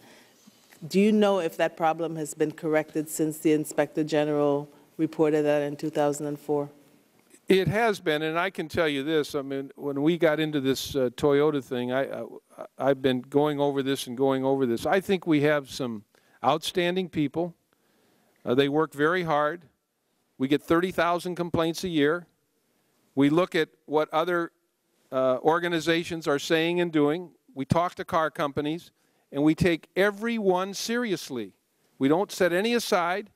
Do you know if that problem has been corrected since the Inspector General reported that in 2004? It has been, and I can tell you this, I mean, when we got into this uh, Toyota thing, I, I, I've been going over this and going over this. I think we have some outstanding people. Uh, They work very hard. We get 30,000 complaints a year. We look at what other uh, organizations are saying and doing. We talk to car companies, and we take every one seriously. We don't set any aside,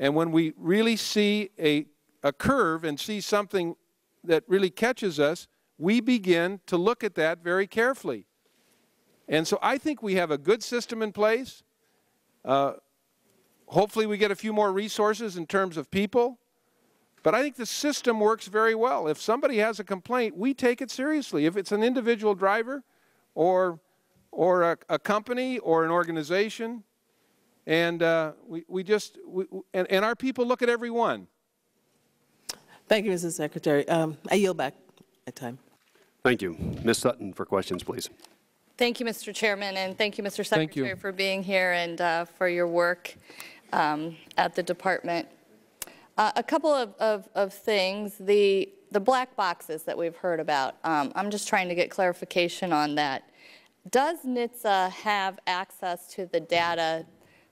And when we really see a, a curve and see something that really catches us, we begin to look at that very carefully. And so I think we have a good system in place. Uh, hopefully we get a few more resources in terms of people. But I think the system works very well. If somebody has a complaint, we take it seriously. If it's an individual driver or, or a, a company or an organization, and uh, we, we just, we, and, and our people look at every one. Thank you, Mrs. Secretary. Um, I yield back at time. Thank you. Ms. Sutton for questions, please. Thank you, Mr. Chairman, and thank you, Mr. Thank you. Secretary, for being here and uh, for your work um, at the department. Uh, a couple of, of, of, things. The, the black boxes that we've heard about, um, I'm just trying to get clarification on that. Does NHTSA have access to the data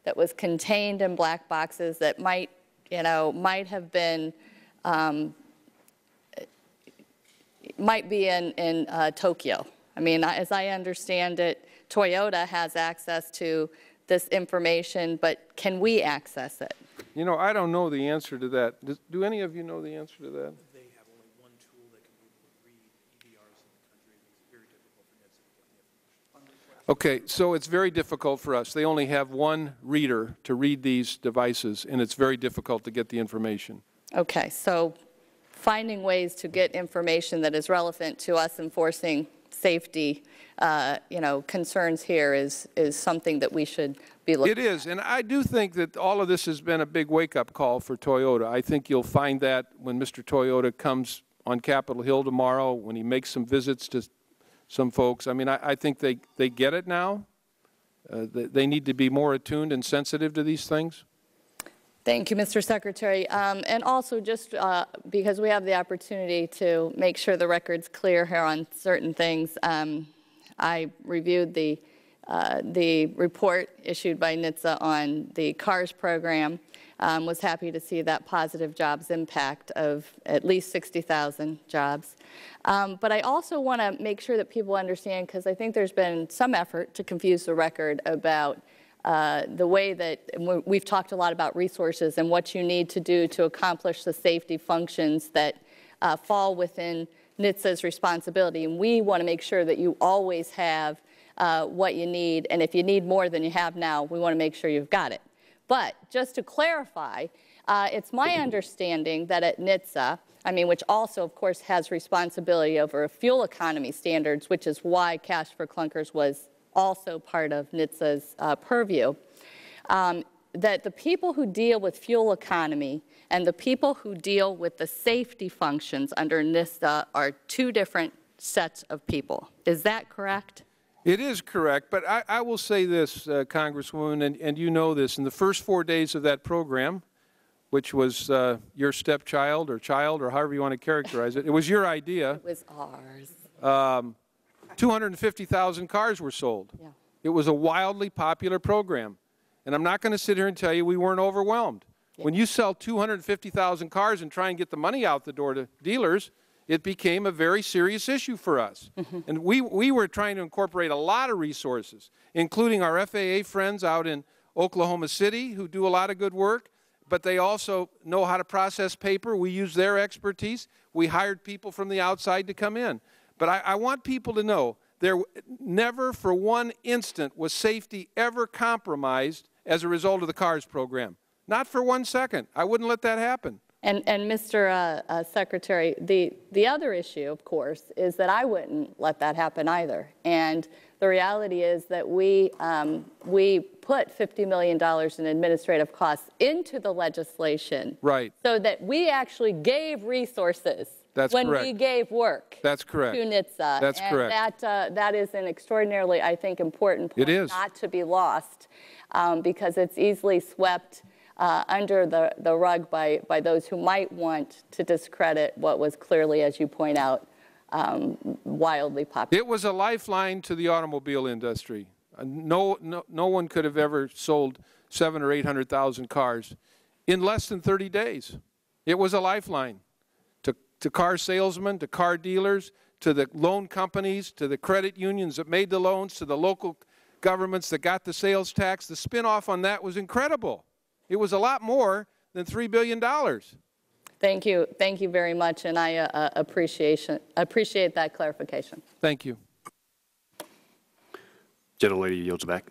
that was contained in black boxes that might, you know, might have been, um, might be in, in uh, Tokyo? I mean, as I understand it, Toyota has access to this information, but can we access it? You know, I don't know the answer to that. Does, do any of you know the answer to that? They have only one tool that can be able to read EDRs in the country. It's very difficult for NHTSA to get the information. Okay, so it's very difficult for us. They only have one reader to read these devices, and it's very difficult to get the information. Okay, so finding ways to get information that is relevant to us enforcing safety, uh, you know, concerns here is, is something that we should be looking It is, and I do think that all of this has been a big wake-up call for Toyota. I think you'll find that when Mr. Toyota comes on Capitol Hill tomorrow, when he makes some visits to some folks. I mean, I, I think they, they get it now. Uh, they, they need to be more attuned and sensitive to these things. Thank you, Mr. Secretary. Um, and also, just uh, because we have the opportunity to make sure the record's clear here on certain things, um, I reviewed the, uh, the report issued by NHTSA on the CARS program. Um, was happy to see that positive jobs impact of at least 60,000 jobs. Um, but I also want to make sure that people understand, because I think there's been some effort to confuse the record about uh, the way that we've talked a lot about resources and what you need to do to accomplish the safety functions that uh, fall within NHTSA's responsibility. And we want to make sure that you always have uh, what you need. And if you need more than you have now, we want to make sure you've got it. But just to clarify, uh, it's my understanding that at NHTSA, I mean, which also, of course, has responsibility over fuel economy standards, which is why Cash for Clunkers was also part of NHTSA's uh, purview, um, that the people who deal with fuel economy and the people who deal with the safety functions under NHTSA are two different sets of people. Is that correct? It is correct, but I, I will say this, uh, Congresswoman, and, and, you know this, in the first four days of that program, which was uh, your stepchild or child or however you want to characterize it, it was your idea. It was ours. Um, 250,000 cars were sold. Yeah. It was a wildly popular program. And I'm not going to sit here and tell you we weren't overwhelmed. Yeah. When you sell 250,000 cars and try and get the money out the door to dealers, it became a very serious issue for us. Mm -hmm. And we, we were trying to incorporate a lot of resources, including our FAA friends out in Oklahoma City who do a lot of good work, but they also know how to process paper. We use their expertise. We hired people from the outside to come in. But I, I want people to know there never for one instant was safety ever compromised as a result of the CARS program. Not for one second. I wouldn't let that happen. And, and Mr. Uh, uh, Secretary, the, the other issue, of course, is that I wouldn't let that happen either. And the reality is that we, um, we put $50 million in administrative costs into the legislation. Right. So that we actually gave resources that's when correct. we gave work That's correct. to NHTSA. That's and correct. That, uh, that is an extraordinarily, I think, important point It is. not to be lost um, because it's easily swept uh, under the, the rug by, by those who might want to discredit what was clearly, as you point out, um, wildly popular. It was a lifeline to the automobile industry. Uh, no, no, no one could have ever sold seven or 800,000 cars in less than 30 days. It was a lifeline to, to car salesmen, to car dealers, to the loan companies, to the credit unions that made the loans, to the local governments that got the sales tax. The spinoff on that was incredible. It was a lot more than $3 billion. Thank you, thank you very much, and I uh, uh, appreciation, appreciate that clarification. Thank you. Gentlelady yields back.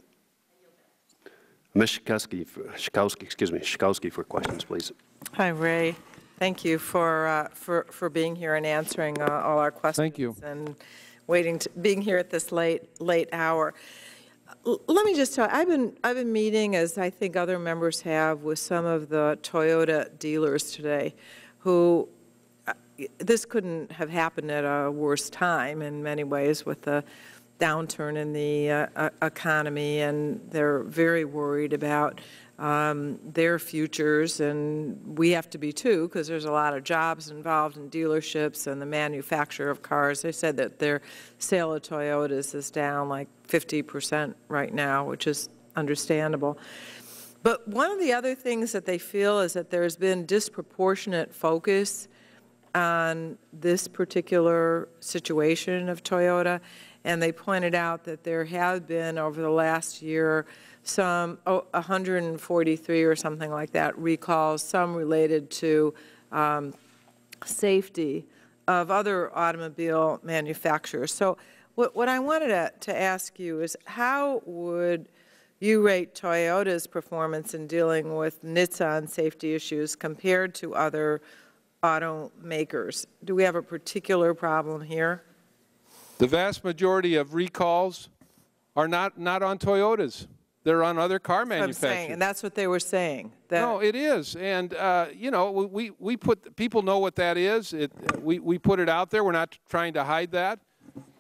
Ms. Schakowsky, for- Schakowsky, excuse me, Schakowsky for questions, please. Hi, Ray. Thank you for, uh, for, for being here and answering uh, all our questions. Thank you. And waiting, to being here at this late, late hour. Let me just tell, you, I've been, I've been meeting, as I think other members have, with some of the Toyota dealers today, who, uh, this couldn't have happened at a worse time in many ways with the downturn in the uh, economy, and they're very worried about um, their futures, and we have to be too, because there's a lot of jobs involved in dealerships and the manufacture of cars. They said that their sale of Toyotas is down like 50% right now, which is understandable. But one of the other things that they feel is that there's been disproportionate focus on this particular situation of Toyota, and they pointed out that there have been, over the last year, some oh, 143 or something like that recalls, some related to um, safety of other automobile manufacturers. So what, what I wanted to, to ask you is how would you rate Toyota's performance in dealing with Nissan safety issues compared to other automakers? Do we have a particular problem here? The vast majority of recalls are not, not on Toyotas. They're on other car That's what I'm manufacturers. saying, and that's what they were saying. that- No, it is, and uh, you know, we we put people know what that is. It we we put it out there. We're not trying to hide that.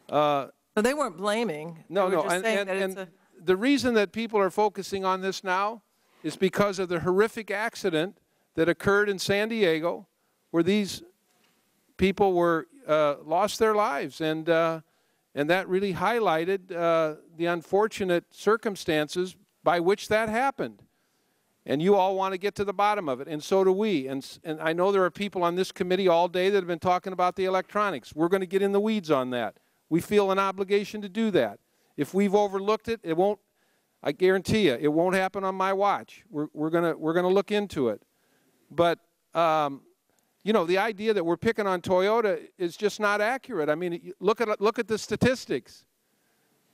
Uh, No, they weren't blaming. no, no, and, and, and the reason that people are focusing on this now is because of the horrific accident that occurred in San Diego, where these people were uh, lost their lives, and uh, and that really highlighted uh, the unfortunate circumstances by which that happened. And you all want to get to the bottom of it, and so do we. And, and I know there are people on this committee all day that have been talking about the electronics. We're going to get in the weeds on that. We feel an obligation to do that. If we've overlooked it, it won't, I guarantee you, it won't happen on my watch. We're, we're going to we're gonna look into it. But, um, you know, the idea that we're picking on Toyota is just not accurate. I mean, look at, look at the statistics.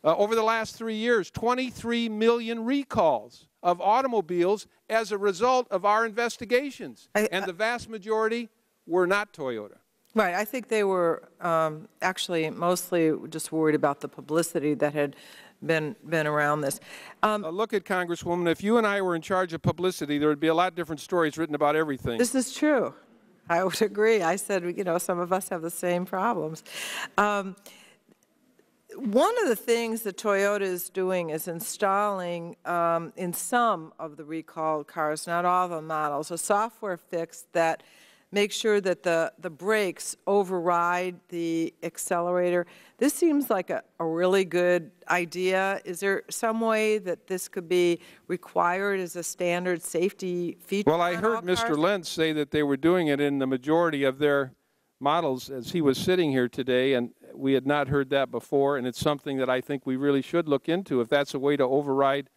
Uh, over the last three years, 23 million recalls of automobiles as a result of our investigations. and the vast majority were not Toyota. Right, I think they were um, actually mostly just worried about the publicity that had been, been around this. Um, Uh, look at Congresswoman, if you and I were in charge of publicity, there would be a lot of different stories written about everything. This is true. I would agree. I said, you know, some of us have the same problems. Um, One of the things that Toyota is doing is installing um, in some of the recalled cars, not all the models, a software fix that makes sure that the, the brakes override the accelerator. This seems like a, a really good idea. Is there some way that this could be required as a standard safety feature Well, I heard Mr. Lentz say that they were doing it in the majority of their models as he was sitting here today, and we had not heard that before, and it's something that I think we really should look into. If that's a way to override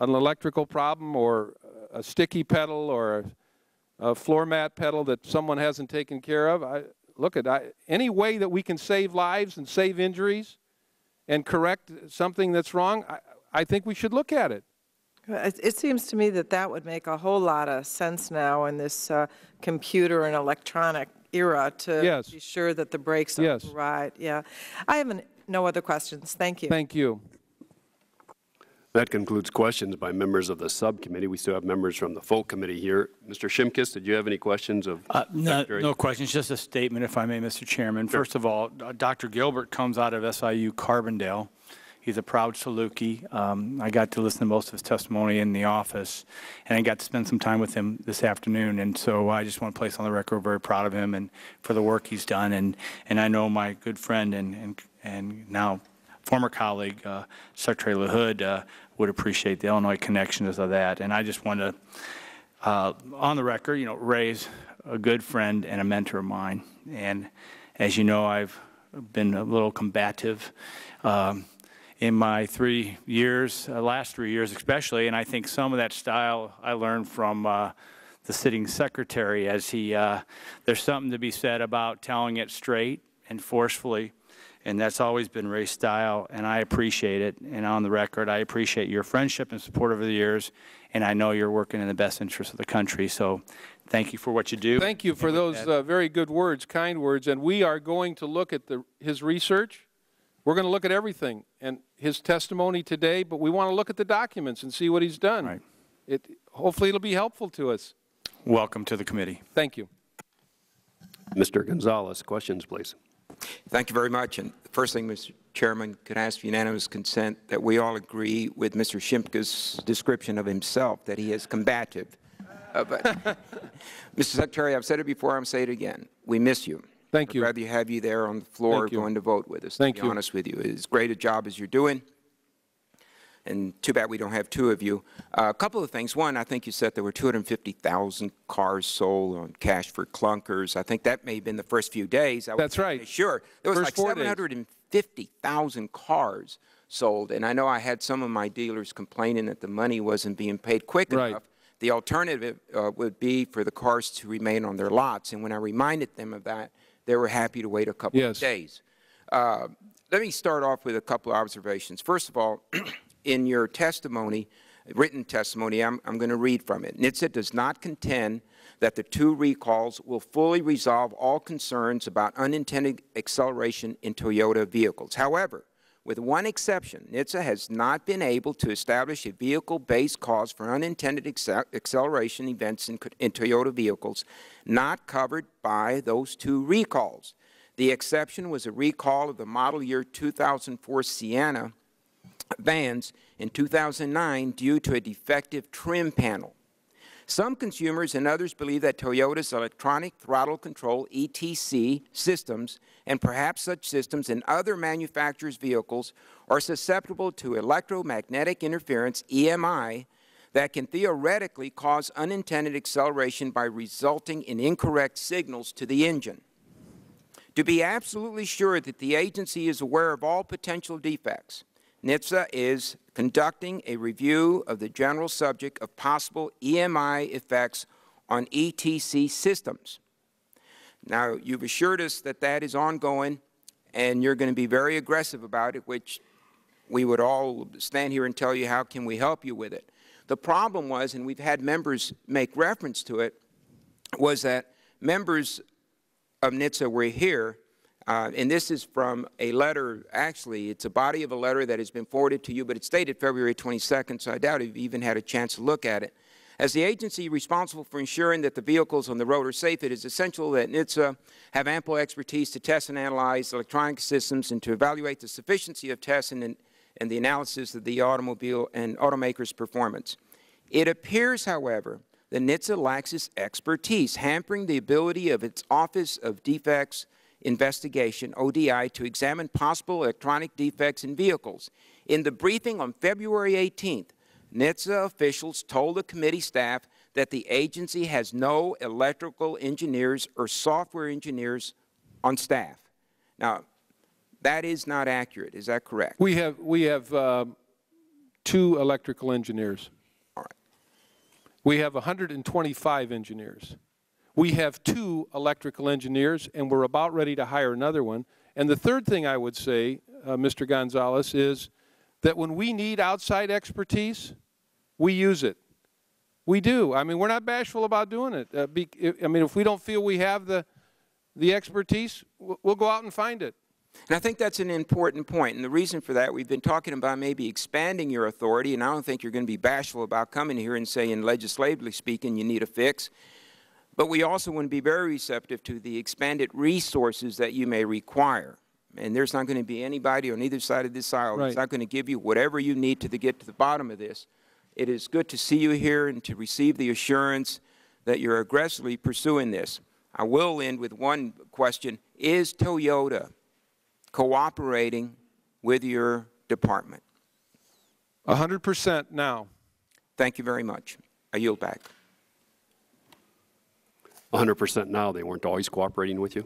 an electrical problem or a sticky pedal or a, floor mat pedal that someone hasn't taken care of, I, look at I, any way that we can save lives and save injuries and correct something that's wrong, I, I think we should look at it. It it seems to me that that would make a whole lot of sense now in this uh, computer and electronic era to Yes. be sure that the brakes are Yes. Right. Yeah. I have an, no other questions. Thank you. Thank you. That concludes questions by members of the subcommittee. We still have members from the full committee here. Mr. Shimkus, did you have any questions of Uh, No, no questions, just a statement, if I may, Mr. Chairman. First of all, uh, Dr. Gilbert comes out of SIU Carbondale. He's a proud Saluki. Um, I got to listen to most of his testimony in the office, and I got to spend some time with him this afternoon. And so I just want to place on the record, very proud of him and for the work he's done. And, and I know my good friend and, and, and now former colleague, uh, Secretary LaHood, uh, would appreciate the Illinois connections of that. And I just want to uh, on the record, you know, Ray's a good friend and a mentor of mine. And as you know, I've been a little combative um, in my three years, uh, last three years especially, and I think some of that style I learned from uh, the the sitting secretary as he, uh, there's something to be said about telling it straight and forcefully. And that's always been Ray's style, and I appreciate it. And on the record, I appreciate your friendship and support over the years, and I know you're working in the best interest of the country. So thank you for what you do. Thank you for those uh, very good words, kind words. And we are going to look at the, his research. We're going to look at everything and his testimony today, but we want to look at the documents and see what he's done. Right. It, hopefully it'll be helpful to us. Welcome to the committee. Thank you. Mr. Gonzalez, questions, please. Thank you very much. And the first thing, Mr. Chairman, could I ask for unanimous consent that we all agree with Mr. Shimkus' description of himself, that he is combative. Uh, but, Mr. Secretary, I've said it before, I'm saying it again. We miss you. Thank you. I'd rather have you there on the floor Thank you. going to vote with us, Thank to be you. honest with you. It's great a job as you're doing. And too bad we don't have two of you. Uh, a couple of things. One, I think you said there were 250,000 cars sold on cash for clunkers. I think that may have been the first few days. I That's right. Sure. There was First like 750,000 cars sold. And I know I had some of my dealers complaining that the money wasn't being paid quick Right. enough. The alternative uh, would be for the cars to remain on their lots. And when I reminded them of that, they were happy to wait a couple Yes. of days. Uh, let me start off with a couple of observations. First of all, in your testimony, written testimony, I'm, I'm going to read from it. NHTSA does not contend that the two recalls will fully resolve all concerns about unintended acceleration in Toyota vehicles. However, with one exception, NHTSA has not been able to establish a vehicle-based cause for unintended accel- acceleration events in, in Toyota vehicles not covered by those two recalls. The exception was a recall of the model year 2004 Sienna vans in 2009 due to a defective trim panel. Some consumers and others believe that Toyota's electronic throttle control ETC systems and perhaps such systems in other manufacturers' vehicles are susceptible to electromagnetic interference EMI that can theoretically cause unintended acceleration by resulting in incorrect signals to the engine. To be absolutely sure that the agency is aware of all potential defects, NHTSA is conducting a review of the general subject of possible EMI effects on ETC systems. Now, you've assured us that that is ongoing, and you're going to be very aggressive about it, which we would all stand here and tell you how can we help you with it. The problem was, and we've had members make reference to it, was that members of NHTSA were here, uh, and this is from a letter, actually, it's a body of a letter that has been forwarded to you, but it's dated February 22nd, so I doubt you've even had a chance to look at it. As the agency responsible for ensuring that the vehicles on the road are safe, it is essential that NHTSA have ample expertise to test and analyze electronic systems and to evaluate the sufficiency of tests and, and the analysis of the automobile and automaker's performance. It appears, however, that NHTSA lacks its expertise, hampering the ability of its Office of Defects Investigation, ODI, to examine possible electronic defects in vehicles. In the briefing on February 18th, NHTSA officials told the committee staff that the agency has no electrical engineers or software engineers on staff. Now, that is not accurate. Is that correct? We have, we have uh, two electrical engineers. All right. We have 125 engineers. We have two electrical engineers, and we're about ready to hire another one. And the third thing I would say, uh, Mr. Gonzalez, is that when we need outside expertise, we use it. We do. I mean, we're not bashful about doing it. Uh, be, I mean, if we don't feel we have the, the expertise, we'll we'll go out and find it. And I think that's an important point. And the reason for that, we've been talking about maybe expanding your authority, and I don't think you're going to be bashful about coming here and saying, legislatively speaking, you need a fix. But we also want to be very receptive to the expanded resources that you may require. And there's not going to be anybody on either side of this aisle that's not going to give you whatever you need to, to get to the bottom of this. It is good to see you here and to receive the assurance that you're aggressively pursuing this. I will end with one question. Is Toyota cooperating with your department? 100% now. Thank you very much. I yield back. 100% now, they weren't always cooperating with you?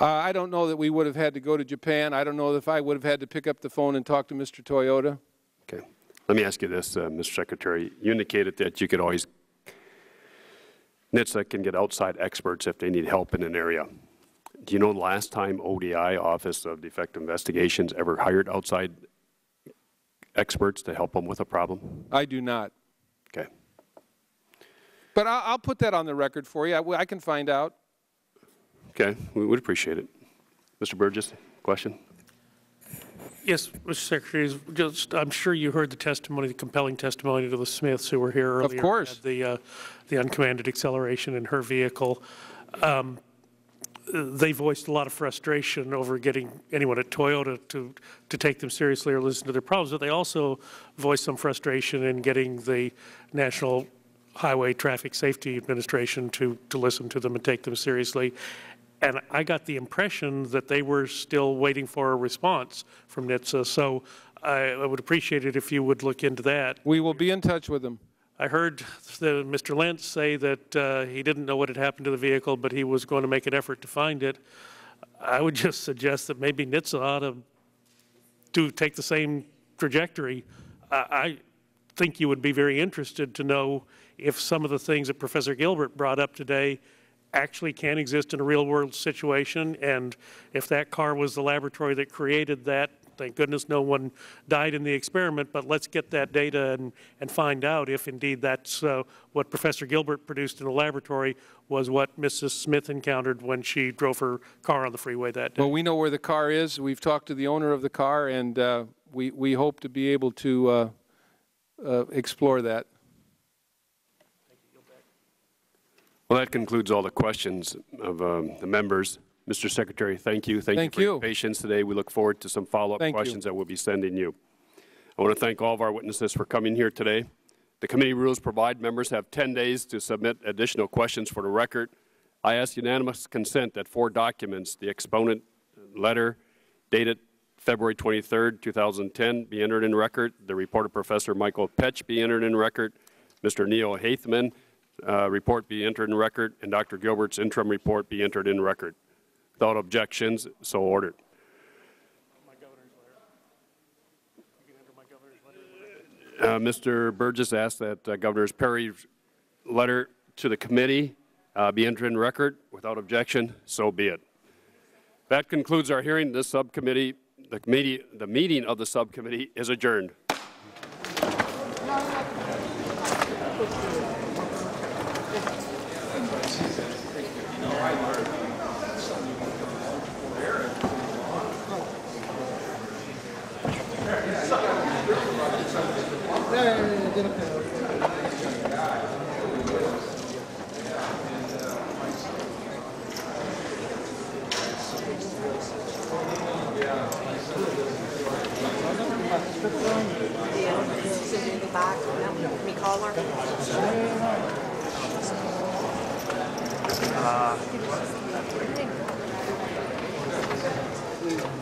Uh, I don't know that we would have had to go to Japan. I don't know if I would have had to pick up the phone and talk to Mr. Toyota. Okay. Let me ask you this, uh, Mr. Secretary. You indicated that you could always NHTSA can get outside experts if they need help in an area. Do you know the last time ODI, Office of Defective Investigations, ever hired outside experts to help them with a problem? I do not. Okay. But I'll, I'll put that on the record for you. I, I can find out. Okay, we would appreciate it. Mr. Burgess, question? Yes, Mr. Secretary, just, I'm sure you heard the testimony, the compelling testimony to the Smiths who were here earlier. Of course. The, uh, the uncommanded acceleration in her vehicle. Um, They voiced a lot of frustration over getting anyone at Toyota to, to take them seriously or listen to their problems, but they also voiced some frustration in getting the National Highway Traffic Safety Administration to, to listen to them and take them seriously. And I got the impression that they were still waiting for a response from NHTSA. So I, I would appreciate it if you would look into that. We will be in touch with them. I heard the, Mr. Lentz say that uh, he didn't know what had happened to the vehicle, but he was going to make an effort to find it. I would just suggest that maybe NHTSA ought to do, take the same trajectory. I, I think you would be very interested to know if some of the things that Professor Gilbert brought up today actually can exist in a real-world situation, and if that car was the laboratory that created that, thank goodness no one died in the experiment, but let's get that data and, and find out if indeed that's uh, what Professor Gilbert produced in the laboratory was what Mrs. Smith encountered when she drove her car on the freeway that day. Well, we know where the car is. We've talked to the owner of the car, and uh, we, we hope to be able to uh, uh, explore that. Well, that concludes all the questions of um, the members. Mr. Secretary, thank you. Thank, Thank you for your patience today. We look forward to some follow-up Thank you. questions that we'll be sending you. I want to thank all of our witnesses for coming here today. The committee rules provide members have 10 days to submit additional questions for the record. I ask unanimous consent that four documents, the Exponent letter dated February 23, 2010, be entered in record, the report of Professor Michael Pecht be entered in record, Mr. Neil Haithman uh, report be entered in record, and Dr. Gilbert's interim report be entered in record. Without objections, so ordered. Uh, Mr. Burgess asked that uh, Governor Perry's letter to the committee uh, be entered in record. Without objection, so be it. That concludes our hearing. This subcommittee, the committee, the meeting of the subcommittee is adjourned. Me call uh,